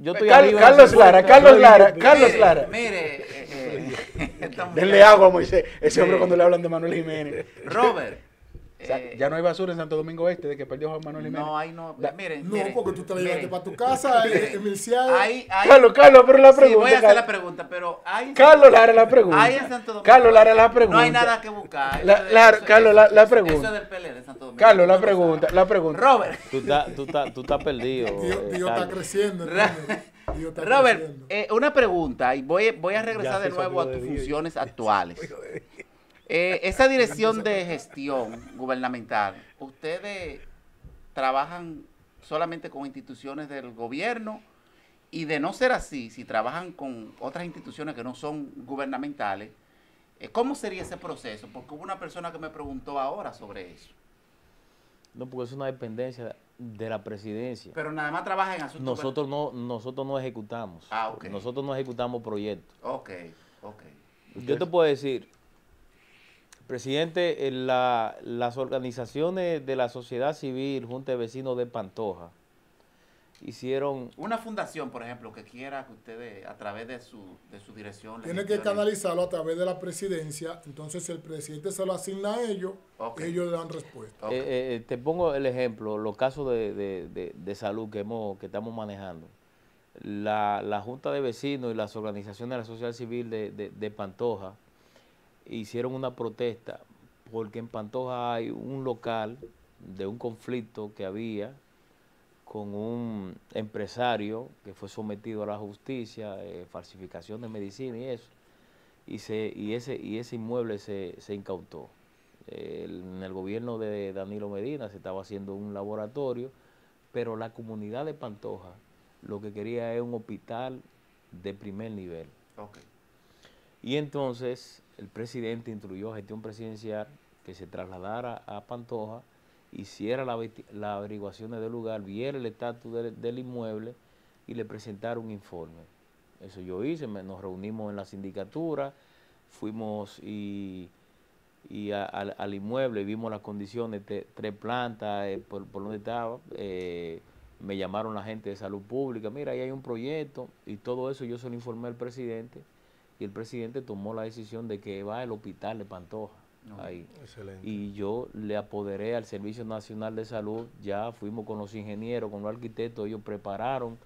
yo estoy arriba Carlos Lara, Carlos Lara, Carlos Lara. Mire, eh, eh, *laughs* denle agua a Moisés, ese hombre cuando le hablan de Manuel Jiménez. Robert, eh, ya no hay basura en Santo Domingo Este de que perdió Juan Manuel Jiménez. No, hay no. miren, no, porque tú te la llevaste para tu casa, *laughs* Hay, Carlos, Carlos, pero la pregunta. Sí, voy a hacer la pregunta, pero hay. Carlos Lara la pregunta. Hay en Santo Domingo. Carlos Lara la pregunta. No hay nada que buscar. La, Carlos, la, la pregunta. Eso es del PL de Santo Domingo. Carlos, la pregunta, la pregunta. Robert. Tú estás tú está, tú está perdido. Dios, está *laughs* creciendo. Robert, eh, una pregunta y voy, voy a regresar de nuevo a tus funciones *laughs* actuales. Eh, *laughs* esa dirección de gestión gubernamental, ¿ustedes trabajan solamente con instituciones del gobierno? Y de no ser así, si trabajan con otras instituciones que no son gubernamentales, eh, ¿cómo sería ese proceso? Porque hubo una persona que me preguntó ahora sobre eso. No, porque es una dependencia de la presidencia. Pero nada más trabaja en asuntos. Nosotros no, nosotros no ejecutamos. Ah, ok. Nosotros no ejecutamos proyectos. Ok, ok. Yo te puedo decir, Presidente, las organizaciones de la sociedad civil, Junta de Vecinos de Pantoja, hicieron... Una fundación, por ejemplo, que quiera que ustedes, a través de su, de su dirección... Tiene que canalizarlo a través de la presidencia, entonces el presidente se lo asigna a ellos, ellos dan respuesta. Eh, eh, eh, te pongo el ejemplo, los casos de, salud que, hemos, que estamos manejando. La, la Junta de Vecinos y las organizaciones de la sociedad civil de Pantoja hicieron una protesta porque en Pantoja hay un local de un conflicto que había con un empresario que fue sometido a la justicia, eh, falsificación de medicina y eso, y, se, y, ese, y ese inmueble se, se incautó. en el gobierno de Danilo Medina se estaba haciendo un laboratorio, pero la comunidad de Pantoja lo que quería es un hospital de primer nivel. Y entonces el presidente instruyó a gestión presidencial que se trasladara a Pantoja, hiciera las la averiguaciones del lugar, viera el estatus del inmueble y le presentara un informe. Eso yo hice, nos reunimos en la sindicatura, fuimos y, al inmueble, vimos las condiciones, tres plantas, eh, por, por, donde estaba, eh, me llamaron la gente de salud pública, mira, ahí hay un proyecto y todo eso yo se lo informé al presidente y el presidente tomó la decisión de que va al hospital de Pantoja. ahí. Y yo le apoderé al Servicio Nacional de Salud, ya fuimos con los ingenieros, con los arquitectos, ellos prepararon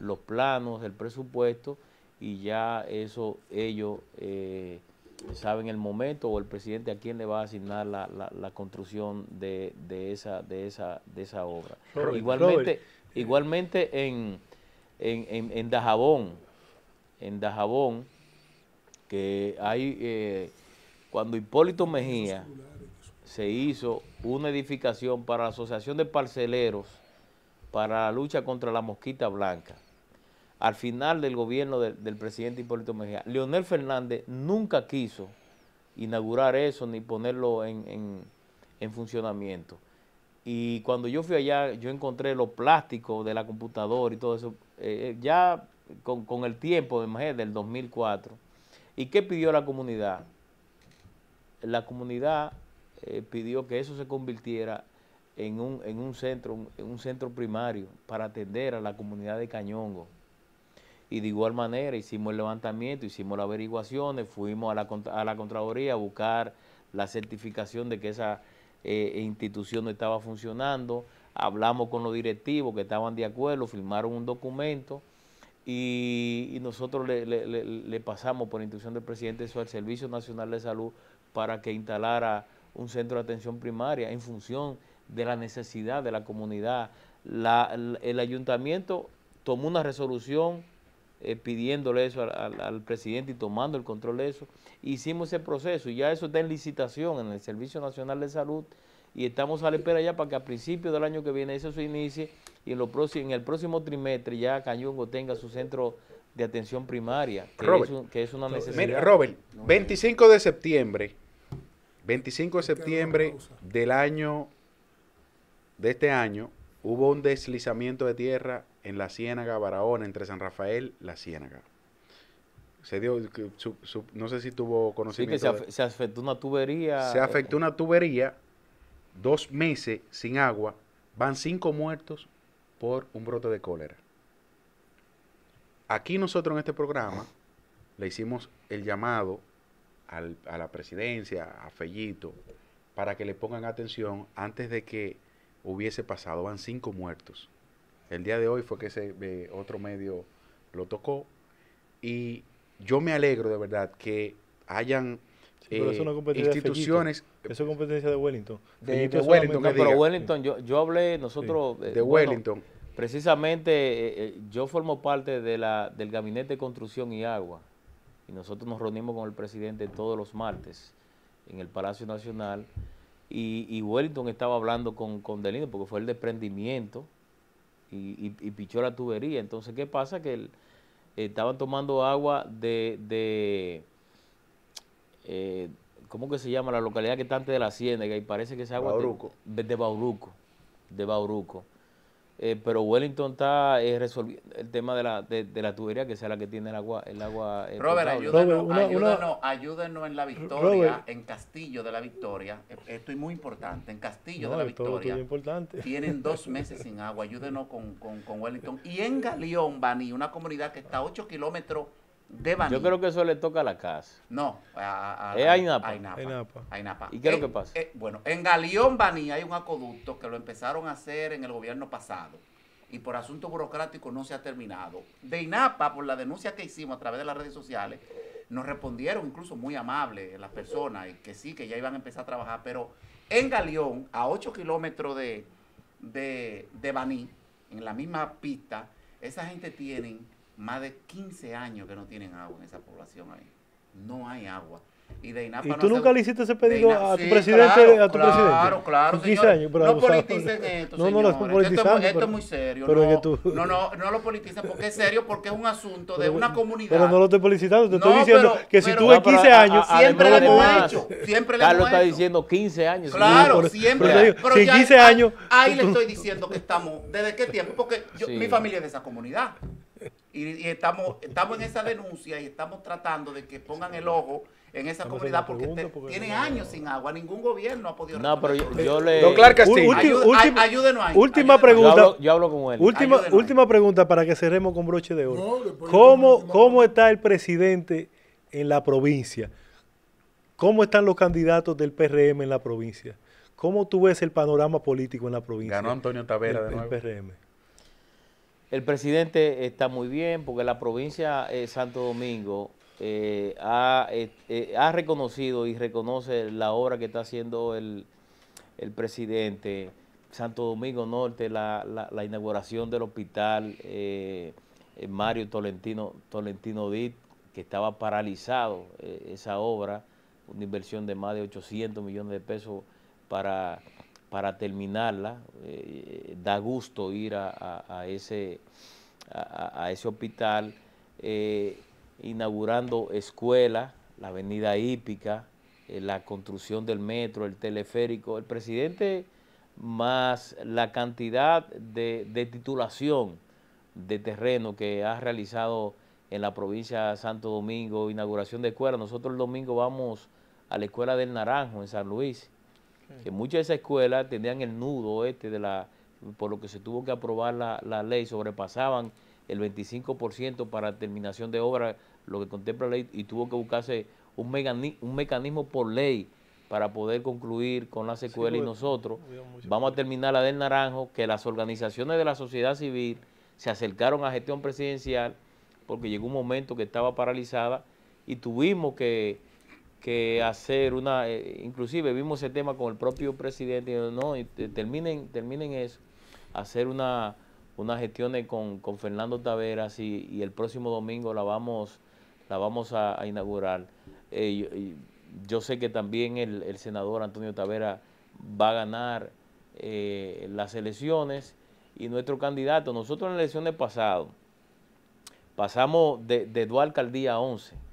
los planos, el presupuesto y ya eso ellos eh, saben el momento o el presidente a quién le va a asignar la, la, construcción de, de, esa, de, esa, de esa obra. igualmente, igualmente en, en, en, en Dajabón, en Dajabón, que hay, eh, cuando Hipólito Mejía se hizo una edificación para la Asociación de Parceleros para la lucha contra la mosquita blanca, al final del gobierno del presidente Hipólito Mejía, Leonel Fernández nunca quiso inaugurar eso ni ponerlo en, funcionamiento. Y cuando yo fui allá, yo encontré los plásticos de la computadora y todo eso, eh, ya con, con, el tiempo, del 2004, ¿Y qué pidió la comunidad? La comunidad eh, pidió que eso se convirtiera en un, en un centro, en un centro primario para atender a la comunidad de Cañongo. Y de igual manera hicimos el levantamiento, hicimos las averiguaciones, fuimos a la, a la Contraloría a buscar la certificación de que esa eh, institución no estaba funcionando, hablamos con los directivos que estaban de acuerdo, firmaron un documento y, nosotros le, pasamos por instrucción del presidente eso al Servicio Nacional de Salud para que instalara un centro de atención primaria en función de la necesidad de la comunidad. el ayuntamiento tomó una resolución eh, pidiéndole eso al, presidente y tomando el control de eso. Hicimos ese proceso y ya eso está en licitación en el Servicio Nacional de Salud y estamos a la espera ya para que a principios del año que viene eso se inicie y en, lo próximo, en el próximo trimestre ya Cañongo tenga su centro de atención primaria, que, es, una necesidad. Mira, Robert, 25 de septiembre, 25 de septiembre del año, de este año, hubo un deslizamiento de tierra en la Ciénaga Barahona, entre San Rafael y la Ciénaga. Se dio, no sé si tuvo conocimiento. Sí, que se, afectó una tubería. Se afectó una tubería, dos meses sin agua, van cinco muertos por un brote de cólera. Aquí nosotros en este programa le hicimos el llamado a la presidencia, a Fellito, para que le pongan atención antes de que hubiese pasado. Van cinco muertos. El día de hoy fue que ese otro medio lo tocó. Y yo me alegro de verdad que hayan instituciones. Eso es competencia de Wellington. De, Wellington, pero Wellington, yo, yo hablé, nosotros. de Wellington. Precisamente eh, eh, yo formo parte de la, del Gabinete de Construcción y Agua y nosotros nos reunimos con el presidente todos los martes en el Palacio Nacional y, Wellington estaba hablando con, con Delino porque fue el desprendimiento y, pichó la tubería. Entonces, ¿qué pasa? Que estaban tomando agua de, de eh, ¿cómo que se llama? La localidad que está antes de la ciénaga y parece que es agua De, de Bauruco, de Bauruco. Eh, pero Wellington está eh, resolviendo el tema de la, de, la tubería, que sea la que tiene el agua. El agua eh, Robert, ayúdenos, ayúdenos, en la victoria, en Castillo de la Victoria. Esto es muy importante. En Castillo de la Victoria tienen dos meses sin agua. Ayúdenos con, con, Wellington. Y en Galeón, Bani, una comunidad que está a 8 kilómetros de Baní. Yo creo que eso le toca a la casa. No, a, a, a, Inapa. ¿Y qué es lo que pasa? Eh, bueno, en Galeón, Baní hay un acueducto que lo empezaron a hacer en el gobierno pasado y por asunto burocrático no se ha terminado. De INAPA, por la denuncia que hicimos a través de las redes sociales, nos respondieron incluso muy amables las personas, y que sí, que ya iban a empezar a trabajar, pero en Galeón, a 8 kilómetros de, de, de Baní, en la misma pista, esa gente tienen más de 15 años que no tienen agua en esa población ahí. No hay agua. Y, de INAPA ¿Y tú nunca le hiciste ese pedido a tu presidente? Claro, a tu claro, presidente? claro, años, no politicen esto, *laughs* No, no lo politizando. Esto, esto, es muy serio. Pero no, tú... no, no, no lo politicen porque es serio, porque es un asunto de una comunidad. Pero no lo estoy politizando, te estoy diciendo que si tú en 15 años... siempre le hemos hecho, siempre le Carlos está diciendo 15 años. Claro, siempre. Pero si 15 años... Ahí le estoy diciendo que estamos, ¿desde qué tiempo? Porque mi familia es de esa comunidad. Y, estamos, estamos en esa denuncia y estamos tratando de que pongan el ojo en esa comunidad porque, tiene años sin agua. Ningún gobierno ha podido No, pero yo, le... Don Clark Castillo. última, ayúdenos ahí. Última pregunta. Yo hablo, con él. Última, última pregunta para que cerremos con broche de oro. ¿Cómo, ¿Cómo está el presidente en la provincia? ¿Cómo están los candidatos del PRM en la provincia? ¿Cómo tú ves el panorama político en la provincia? Ganó Antonio Tavera de nuevo. PRM. El presidente está muy bien porque la provincia de Santo Domingo eh, eh, eh, ha, reconocido y reconoce la obra que está haciendo el, presidente. Santo Domingo Norte, la, inauguración del hospital Mario Tolentino, Tolentino Dit, que estaba paralizado esa obra, una inversión de más de 800 millones de pesos para para terminarla. Eh, da gusto ir a, ese, a, ese hospital, eh, inaugurando escuelas, la avenida hípica, eh, la construcción del metro, el teleférico. El presidente más la cantidad de, de titulación de terreno que ha realizado en la provincia de Santo Domingo, inauguración de escuelas. Nosotros el domingo vamos a la escuela del Naranjo en San Luis que muchas de esas escuelas tenían el nudo este de la, por lo que se tuvo que aprobar la, ley, sobrepasaban el 25% para terminación de obra, lo que contempla la ley, y tuvo que buscarse un, un mecanismo por ley para poder concluir con la escuelas y nosotros. vamos a terminar la del Naranjo, que las organizaciones de la sociedad civil se acercaron a gestión presidencial porque llegó un momento que estaba paralizada y tuvimos que, hacer una, eh, inclusive vimos ese tema con el propio presidente, no, terminen, terminen eso, hacer una, unas gestiones con, Fernando Taveras y, el próximo domingo la vamos, la vamos a, inaugurar. Eh, yo, sé que también el, senador Antonio Tavera va a ganar eh, las elecciones y nuestro candidato, nosotros en las elecciones pasadas, pasamos de, de dos alcaldías a once.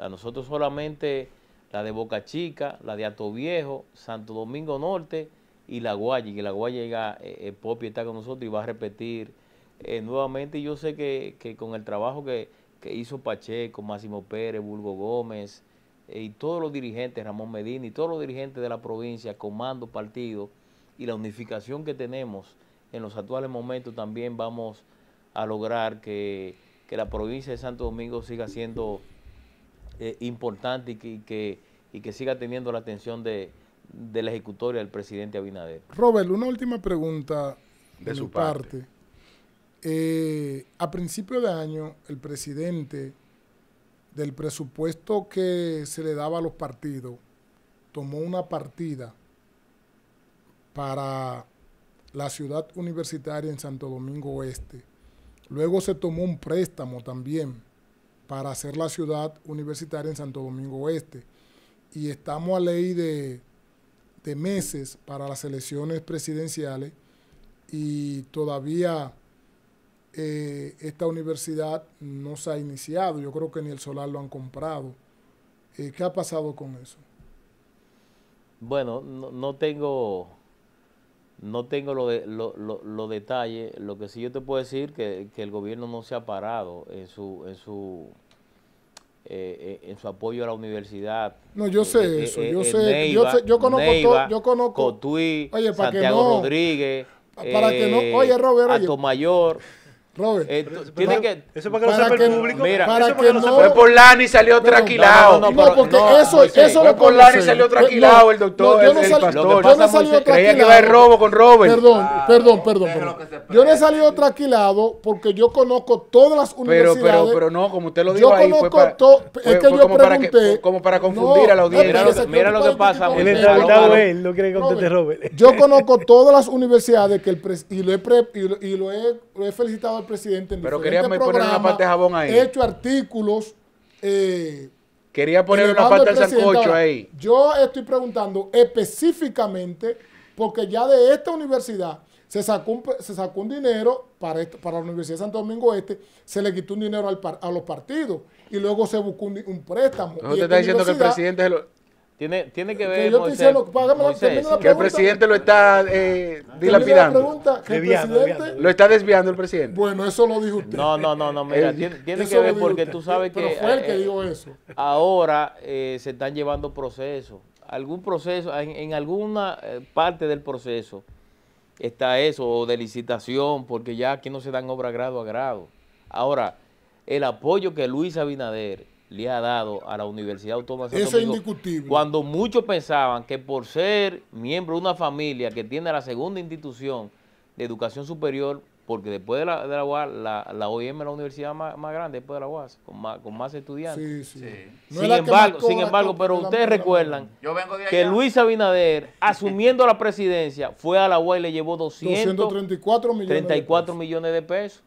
A nosotros solamente la de Boca Chica, la de Ato Viejo, Santo Domingo Norte y La Guaya, que La Guaya llega, eh, eh, Popi está con nosotros y va a repetir eh, nuevamente. Y yo sé que, con el trabajo que, hizo Pacheco, Máximo Pérez, Bulgo Gómez y todos los dirigentes, Ramón Medina y todos los dirigentes de la provincia, comando partido y la unificación que tenemos en los actuales momentos, también vamos a lograr que, la provincia de Santo Domingo siga siendo eh, importante y que, y que, siga teniendo la atención de, la ejecutoria del presidente Abinader. Robert, una última pregunta de, su parte. Eh, a principio de año, el presidente del presupuesto que se le daba a los partidos tomó una partida para la ciudad universitaria en Santo Domingo Oeste Luego se tomó un préstamo también para hacer la ciudad universitaria en Santo Domingo Oeste. Y estamos a ley de, meses para las elecciones presidenciales y todavía eh, esta universidad no se ha iniciado. Yo creo que ni el solar lo han comprado. Eh, ¿Qué ha pasado con eso? Bueno, no tengo no tengo los de, lo, lo, detalles, lo que sí yo te puedo decir que, que el gobierno no se ha parado en su en su eh, eh, en su apoyo a la universidad. No, yo sé eh, eso, yo, sé, yo, sé, yo conozco todo, yo conozco Cotuí, oye, para Santiago que Rodríguez, para que no, oye Robert, oye, Mayor, Robert, eh, tiene que, eso para que lo sepa el público. Mira, para eso que no, fue por Lani salió tranquilado. No, no, no, porque eso, eso fue por Lani salió tranquilado el doctor, el, el pastor. Yo no he salido Creía que iba a robo con Robert. Perdón, perdón, perdón. perdón. Yo no he salido tranquilado porque yo conozco todas las universidades. Pero, pero, pero no, como usted lo dijo ahí, fue para, es que yo pregunté, como para confundir a la audiencia. Mira lo que pasa. El entrevistado él, no quiere que conteste Robert. Yo conozco todas las universidades que el y lo he y lo he felicitado al presidente en quería poner una parte de jabón ahí. He hecho artículos. Eh, quería poner una parte de sancocho ahí. Yo estoy preguntando específicamente porque ya de esta universidad se sacó un, se sacó un dinero para, para la Universidad de Santo Domingo Este, se le quitó un dinero al, a los partidos y luego se buscó un, préstamo. No te está diciendo que el presidente se lo tiene, tiene que ver, Moisés, que el presidente lo está eh, dilapidando. que el presidente, lo está desviando el presidente. Bueno, eso lo dijo usted. No, no, no, no mira, tiene, tiene que ver porque tú sabes Pero que, fue el que eh, dijo eso. ahora eh, se están llevando procesos. Algún proceso, en, en alguna eh, parte del proceso está eso, o de licitación, porque ya aquí no se dan obras grado a grado. Ahora, el apoyo que Luis Abinader le ha dado a la Universidad Autónoma de Santo Eso es indiscutible. Cuando muchos pensaban que por ser miembro de una familia que tiene la segunda institución de educación superior, porque después de la, de la UAS, la, OIM es la universidad más, grande después de la UAS, con más, con más estudiantes. Sí, sí. sin, embargo, sin embargo, pero ustedes recuerdan que Luis Abinader, *laughs* asumiendo la presidencia, fue a la UAS y le llevó 234 millones, millones de pesos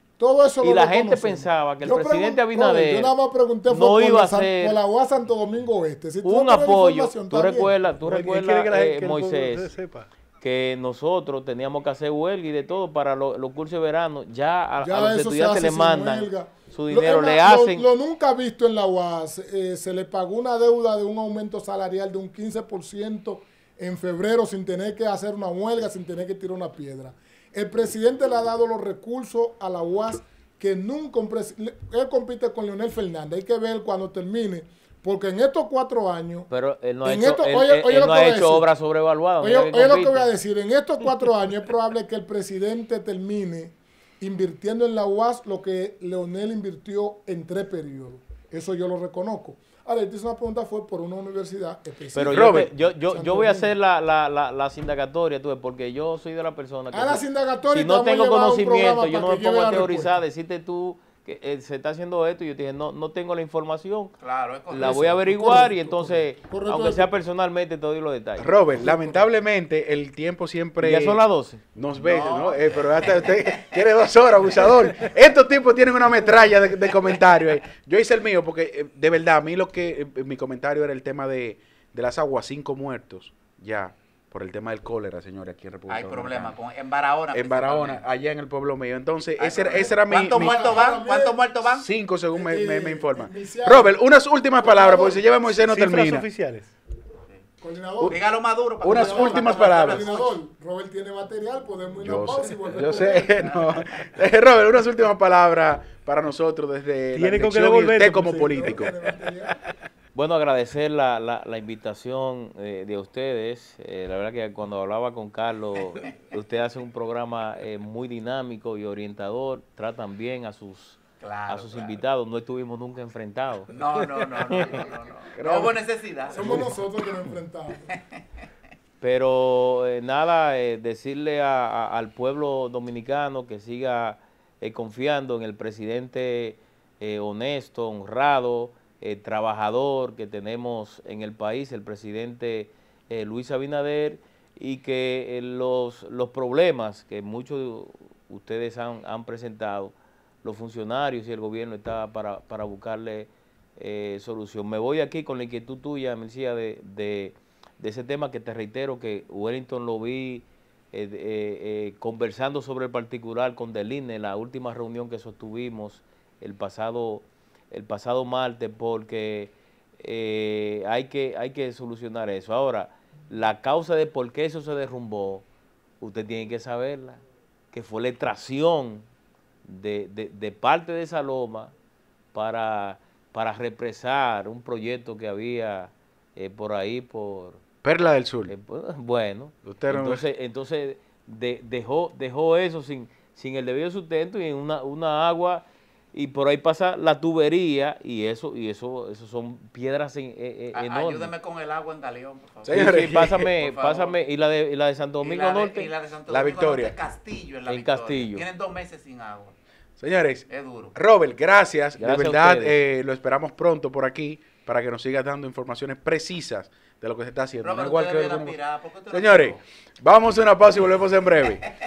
y la gente pensaba que el presidente Abinader yo nada más pregunté fue no iba a ser por la UAS Santo Domingo Oeste. un apoyo. Tú recuerdas, tú recuerdas eh, Moisés, que nosotros teníamos que hacer huelga y de todo para los cursos de verano. Ya a, los estudiantes le mandan su dinero, le hacen... Lo, nunca visto en la UAS. Eh, se le pagó una deuda de un aumento salarial de un 15% en febrero sin tener que hacer una huelga, sin tener que tirar una piedra. El presidente le ha dado los recursos a la UAS que nunca él compite con Leonel Fernández. Hay que ver cuando termine. Porque en estos cuatro años. Pero él no ha hecho, no ha hecho obras sobrevaluadas. Oye, oye lo que voy a decir. En estos cuatro años es probable que el presidente termine invirtiendo en la UAS lo que Leonel invirtió en tres periodos. Eso yo lo reconozco. Ahora, esta una pregunta fue por una universidad específica. Pero yo, yo, yo, voy a hacer la, la, la, la indagatoria, tú, porque yo soy de la persona que... Ah, la indagatoria. Si no tengo conocimiento, yo no me pongo a teorizar, decirte tú que eh, se está haciendo esto y yo dije, no, no tengo la información, claro, la voy a averiguar y entonces, aunque sea personalmente, te doy los detalles. Robert, lamentablemente el tiempo siempre... Ya son las 12. Nos ve, ¿no? Eh, pero hasta usted tiene dos horas, abusador. Estos tipos tienen una metralla de, comentarios. Eh. Yo hice el mío porque, de verdad, a mí lo que, mi comentario era el tema de, de las aguas, cinco muertos, ya por el tema del cólera, señores, aquí en República Hay problemas en Barahona. En Barahona, allá en el pueblo mío. Entonces, ese, era, mi... ¿Cuántos muertos van? ¿Cuántos muertos van? Cinco, según me, me, me informan. Robert, unas últimas palabras, porque si lleva Moisés no termina. oficiales. Coordinador. Dígalo Maduro. Unas últimas palabras. Coordinador, Robert tiene material, podemos ir a pausa y Yo sé, *laughs* no. Eh, Robert, unas últimas palabras para nosotros desde tiene la que usted como político. Bueno, agradecer la, la, invitación eh, de ustedes. Eh, la verdad que cuando hablaba con Carlos, *laughs* usted hace un programa eh, muy dinámico y orientador. Tratan bien a sus a sus invitados. No estuvimos nunca enfrentados. No, no, no, no, no, no. *laughs* hubo necesidad. Somos nosotros que nos enfrentamos. *laughs* Pero nada, decirle al pueblo dominicano que siga confiando en el presidente honesto, honrado, eh, trabajador que tenemos en el país, el presidente eh, Luis Abinader, y que eh, los, los problemas que muchos de ustedes han, presentado, los funcionarios y el gobierno está para, para buscarle solución. Me voy aquí con la inquietud tuya, Melcía, de, de, ese tema que te reitero que Wellington lo vi conversando sobre el particular con Deline en la última reunión que sostuvimos el pasado el pasado martes porque eh, hay, que, hay que solucionar eso. Ahora, la causa de por qué eso se derrumbó, usted tiene que saberla, que fue la extracción de, parte de esa loma para, para represar un proyecto que había eh, por ahí, por... Perla del Sur. Eh, *laughs* bueno, entonces, entonces dejó, dejó eso sin, sin el debido sustento y en una, una agua y por ahí pasa la tubería y eso y eso eso son piedras en, eh, eh, enormes. Ayúdeme con el agua en Galeón, por favor. Sí, pásame, *laughs* pásame y la de y la de Santo Domingo Norte, y la de Santo Domingo Victoria. Norte, Castillo en la en Victoria. Castillo. Tienen dos meses sin agua. Señores, es duro. Robert, gracias. de verdad, eh, lo esperamos pronto por aquí para que nos sigas dando informaciones precisas de lo que se está haciendo. Robert, Igual que Señores, vamos a una pausa y volvemos en breve. *laughs*